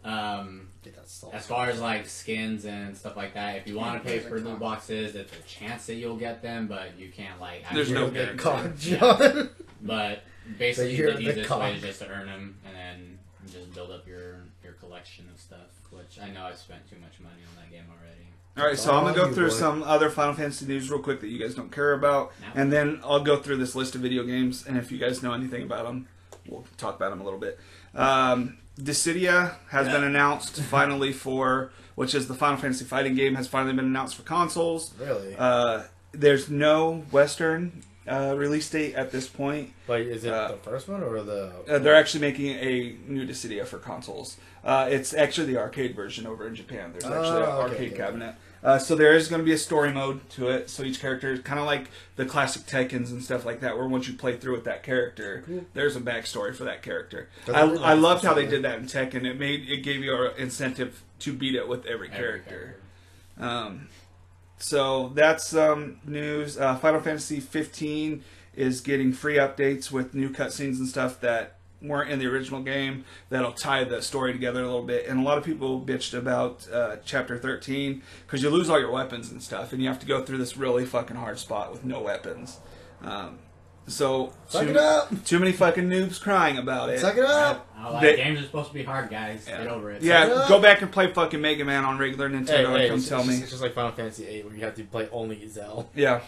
um, Get as far as like skins and stuff like that, if you want to pay for loot boxes, it's a chance that you'll get them, but you can't like. There's no get Get them. caught, Yeah. John. But basically, Year the of the easiest way cock. is just to earn them and then just build up your your collection of stuff. Which I know I've spent too much money on that game already. all right, so I'm gonna Oh, go through boy. some other Final Fantasy news real quick that you guys don't care about, No. and then I'll go through this list of video games, and if you guys know anything about them, we'll talk about them a little bit. Um, Dissidia has Yeah. been announced [LAUGHS] finally for, which is the Final Fantasy fighting game, has finally been announced for consoles. Really? Uh, there's no Western uh, release date at this point. Like, is it uh, the first one or the? Uh, they're actually making a new Dissidia for consoles. Uh, it's actually the arcade version over in Japan. There's actually an Oh, okay, arcade okay. cabinet. Uh, so there is going to be a story mode to it. So each character is kind of like the classic Tekkens and stuff like that, where once you play through with that character, Cool. there's a backstory for that character. I, really I loved how they did that in Tekken. It made it gave you an incentive to beat it with every Every character. Um, so that's um, news. Uh, Final Fantasy 15 is getting free updates with new cutscenes and stuff that weren't in the original game that'll tie the story together a little bit. And a lot of people bitched about uh, Chapter 13 because you lose all your weapons and stuff, and you have to go through this really fucking hard spot with no weapons. Um, so Suck too, it up. too many fucking noobs crying about it. Suck it up. I like They- games are supposed to be hard, guys. Yeah. Get over it. Yeah, Suck it go up. back and play fucking Mega Man on regular Nintendo Hey, and hey, come it's, tell it's me. Just, it's just like Final Fantasy VIII, where you have to play only Zell, [LAUGHS] Yeah,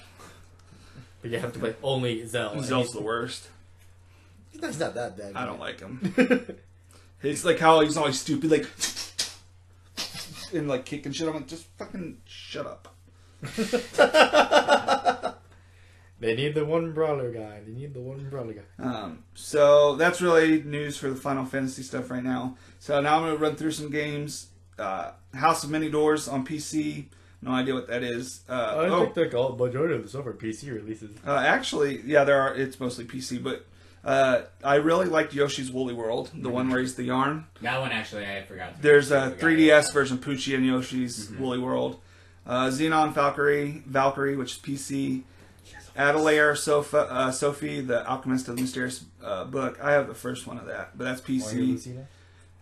but you have to play only Zell. and Zell's the worst. That's not that bad. I don't like him. [LAUGHS] It's like how he's always stupid, like [LAUGHS] and like kicking shit. I'm like, just fucking shut up. They need the one brawler guy. They need the one brawler guy. Um, so that's really news for the Final Fantasy stuff right now. So now I'm gonna run through some games. Uh, House of Many Doors on PC. No idea what that is. Uh, I oh, think the all- majority of the stuff are PC releases. uh, actually, yeah, there are. It's mostly PC, but Uh, I really liked Yoshi's Woolly World, the one where he's the yarn. That one actually I forgot. to There's a 3DS version, Poochy and Yoshi's Woolly World. Uh, Xenon Valkyrie, Valkyrie, which is PC. Atelier, Sofa, uh, Sophie, the Alchemist of the Mysterious uh, Book. I have the first one of that, but that's PC.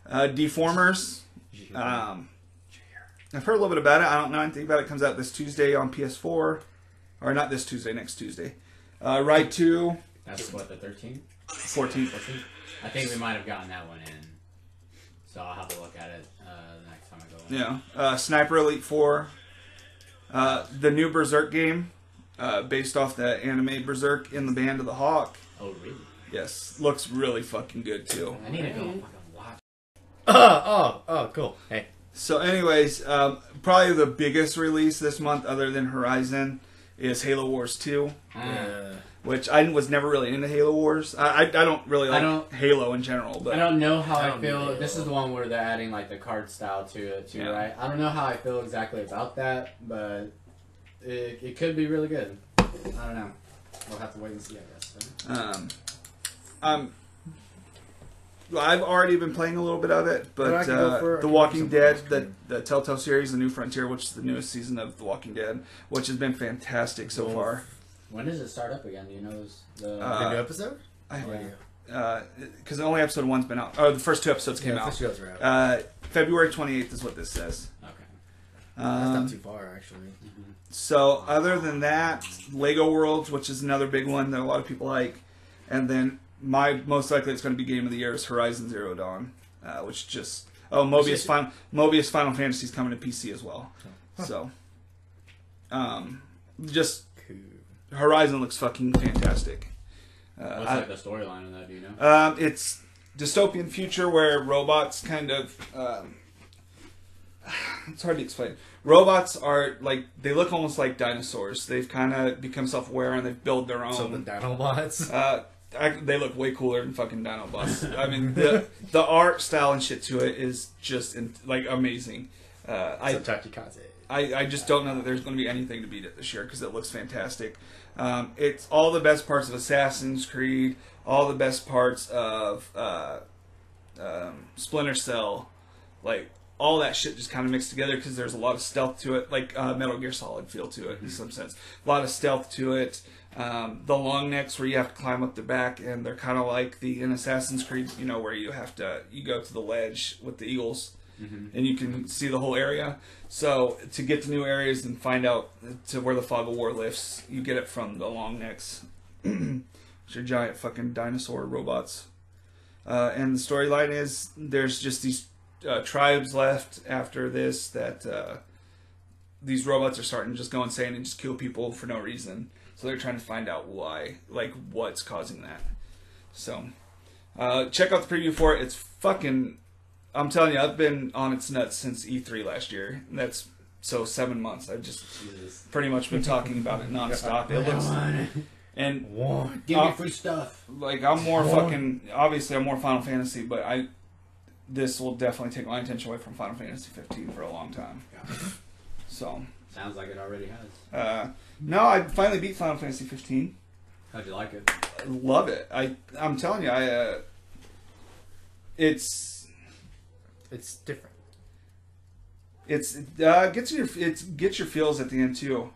Uh, Deformers. Um, I've heard a little bit about it. I don't know anything about it. it comes out this Tuesday on PS4. Or not this Tuesday, next Tuesday. Uh, Ride 2, That's what the 13th. 14th. 14th? I think we might have gotten that one in, so I'll have a look at it uh, the next time I go in. Yeah. Uh, Sniper Elite 4. Uh, the new Berserk game, uh, based off the anime Berserk in the Band of the Hawk. Oh really? Yes, looks really fucking good too. I need to go fucking watch. Oh, oh, oh, cool. Hey, So, anyways, um, probably the biggest release this month, other than Horizon, is Halo Wars 2, Uh, which I was never really into Halo Wars. I, I, I don't really I like don't- Halo in general, but I don't know how I I, feel. This is the one where they're adding like the card style to it too, Yeah. right? I don't know how I feel exactly about that, but it, it could be really good. I don't know. We'll have to wait and see, I guess. so. um, um, well, I've already been playing a little bit of it, Well, I but uh, The Walking Dead, the, the Telltale series, The New Frontier, which is the newest season of The Walking Dead, which has been fantastic so Well, far. When does it start up again? Do you know the? Uh, the new episode? I, Yeah. because only episode one's been out. Oh, the first two episodes came yeah, out. first shows are out. Uh, February 28th is what this says. Okay. That's Um, not too far, actually. so, other than that, Lego Worlds, which is another big one that a lot of people like, and then my most likely it's going to be game of the year is Horizon Zero Dawn, uh, which just oh Mobius Final Mobius Final Fantasy is coming to PC as well. So, um, just Cool. Horizon looks fucking fantastic. Uh, What's I- like the storyline of that? Do you know? Um, it's dystopian future where robots kind of. Um, it's hard to explain. Robots are like they look almost like dinosaurs. They've kind of become self-aware and they've built their own. So the Dinobots. uh, I, they look way cooler than fucking Dinobots. [LAUGHS] I mean, the the art style and shit to it is just in, like amazing. Uh, I. I, I just don't know that there's going to be anything to beat it this year because it looks fantastic. Um, it's all the best parts of Assassin's Creed, all the best parts of uh, um, Splinter Cell, like all that shit just kind of mixed together because there's a lot of stealth to it, like uh, Metal Gear Solid feel to it in some sense. A lot of stealth to it. Um, the long necks where you have to climb up their back, and they're kind of like the in Assassin's Creed, you know, where you have to you go to the ledge with the eagles and you can see the whole area. So to get to new areas and find out to where the fog of war lifts, you get it from the long necks, [CLEARS THROAT] which are giant fucking dinosaur robots. Uh, and the storyline is there's just these uh, tribes left after this that uh, these robots are starting to just go insane and just kill people for no reason. So they're trying to find out why, like what's causing that. So uh, check out the preview for it. It's fucking I'm telling you, I've been on its nuts since E3 last year. That's so seven months. I've just Jesus. pretty much been talking about it nonstop. [LAUGHS] It looks [LAUGHS] and One. Give me Uh, free stuff. like I'm more fucking obviously I'm more Final Fantasy, but I this will definitely take my attention away from Final Fantasy 15 for a long time. So Sounds like it already has. uh, no, I finally beat Final Fantasy 15. How'd you like it? I love it. I I'm telling you, I uh, it's It's different. It's uh, gets your it's gets your feels at the end too.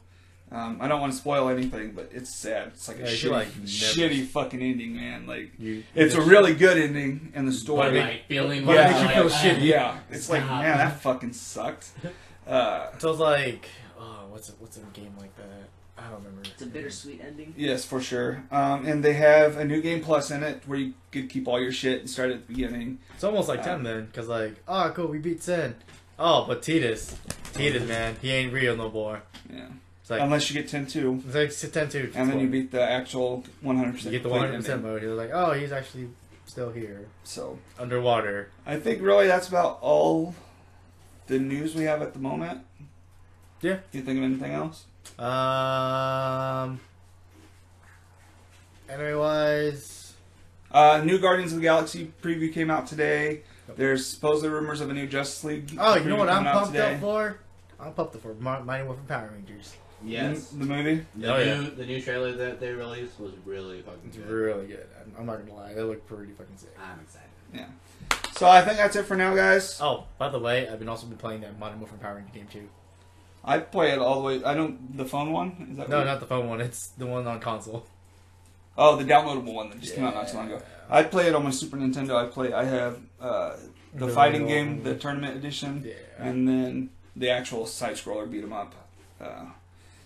Um, I don't want to spoil anything, but it's sad. It's like a Yeah, shitty, like shitty fucking ending, man. Like You. it's a really good ending, and the But story. like feeling but it like, makes you feel uh, shitty. yeah, it's like man, that fucking sucked. [LAUGHS] Uh, So it's like, oh, what's a, what's a game like that? I don't remember. It's a bittersweet ending. yes, for sure. Um, and they have a new game plus in it where you could keep all your shit and start at the beginning. It's almost like ten then, cause like, oh, cool, we beat Sin. Oh, but Tidus, Tidus, man, he ain't real no more. Yeah, It's like, unless you get ten two, it's like ten two. and then you beat the actual one hundred You percent. get the one hundred percent mode. He was like, oh, he's actually still here So underwater. I think really that's about all the news we have at the moment. Yeah. Do You think of anything else? Um, anime wise, Uh, new Guardians of the Galaxy preview came out today. There's supposedly rumors of a new Justice League. oh, you know what I'm pumped up for? I'm pumped up for Mi- Mighty Morphin Power Rangers. Yes. The movie. The, Oh, new, yeah. the new trailer that they released was really fucking It's good. really good. I'm- I'm not gonna lie, they look pretty fucking sick. I'm excited. Yeah. So I think that's it for now, guys. Oh, by the way, I've been also been playing that Modern Warfare Power Ranger game too. I play it all the way. I don't. The phone one. Is that No, what- not the phone one. It's the one on console. Oh, the downloadable one that just came out not too long ago. I play it on my Super Nintendo. I play. I have uh, the, The fighting real- game, the tournament edition, Yeah. and then the actual side scroller beat 'em up. Uh,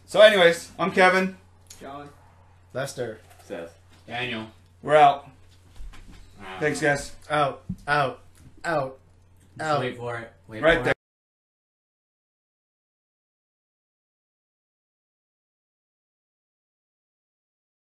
so, anyways, I'm Kevin. John. Lester. Seth. Daniel. We're out. Thanks, guys. Out. Out. Out. Just Out. wait for it. Wait Right for there. it.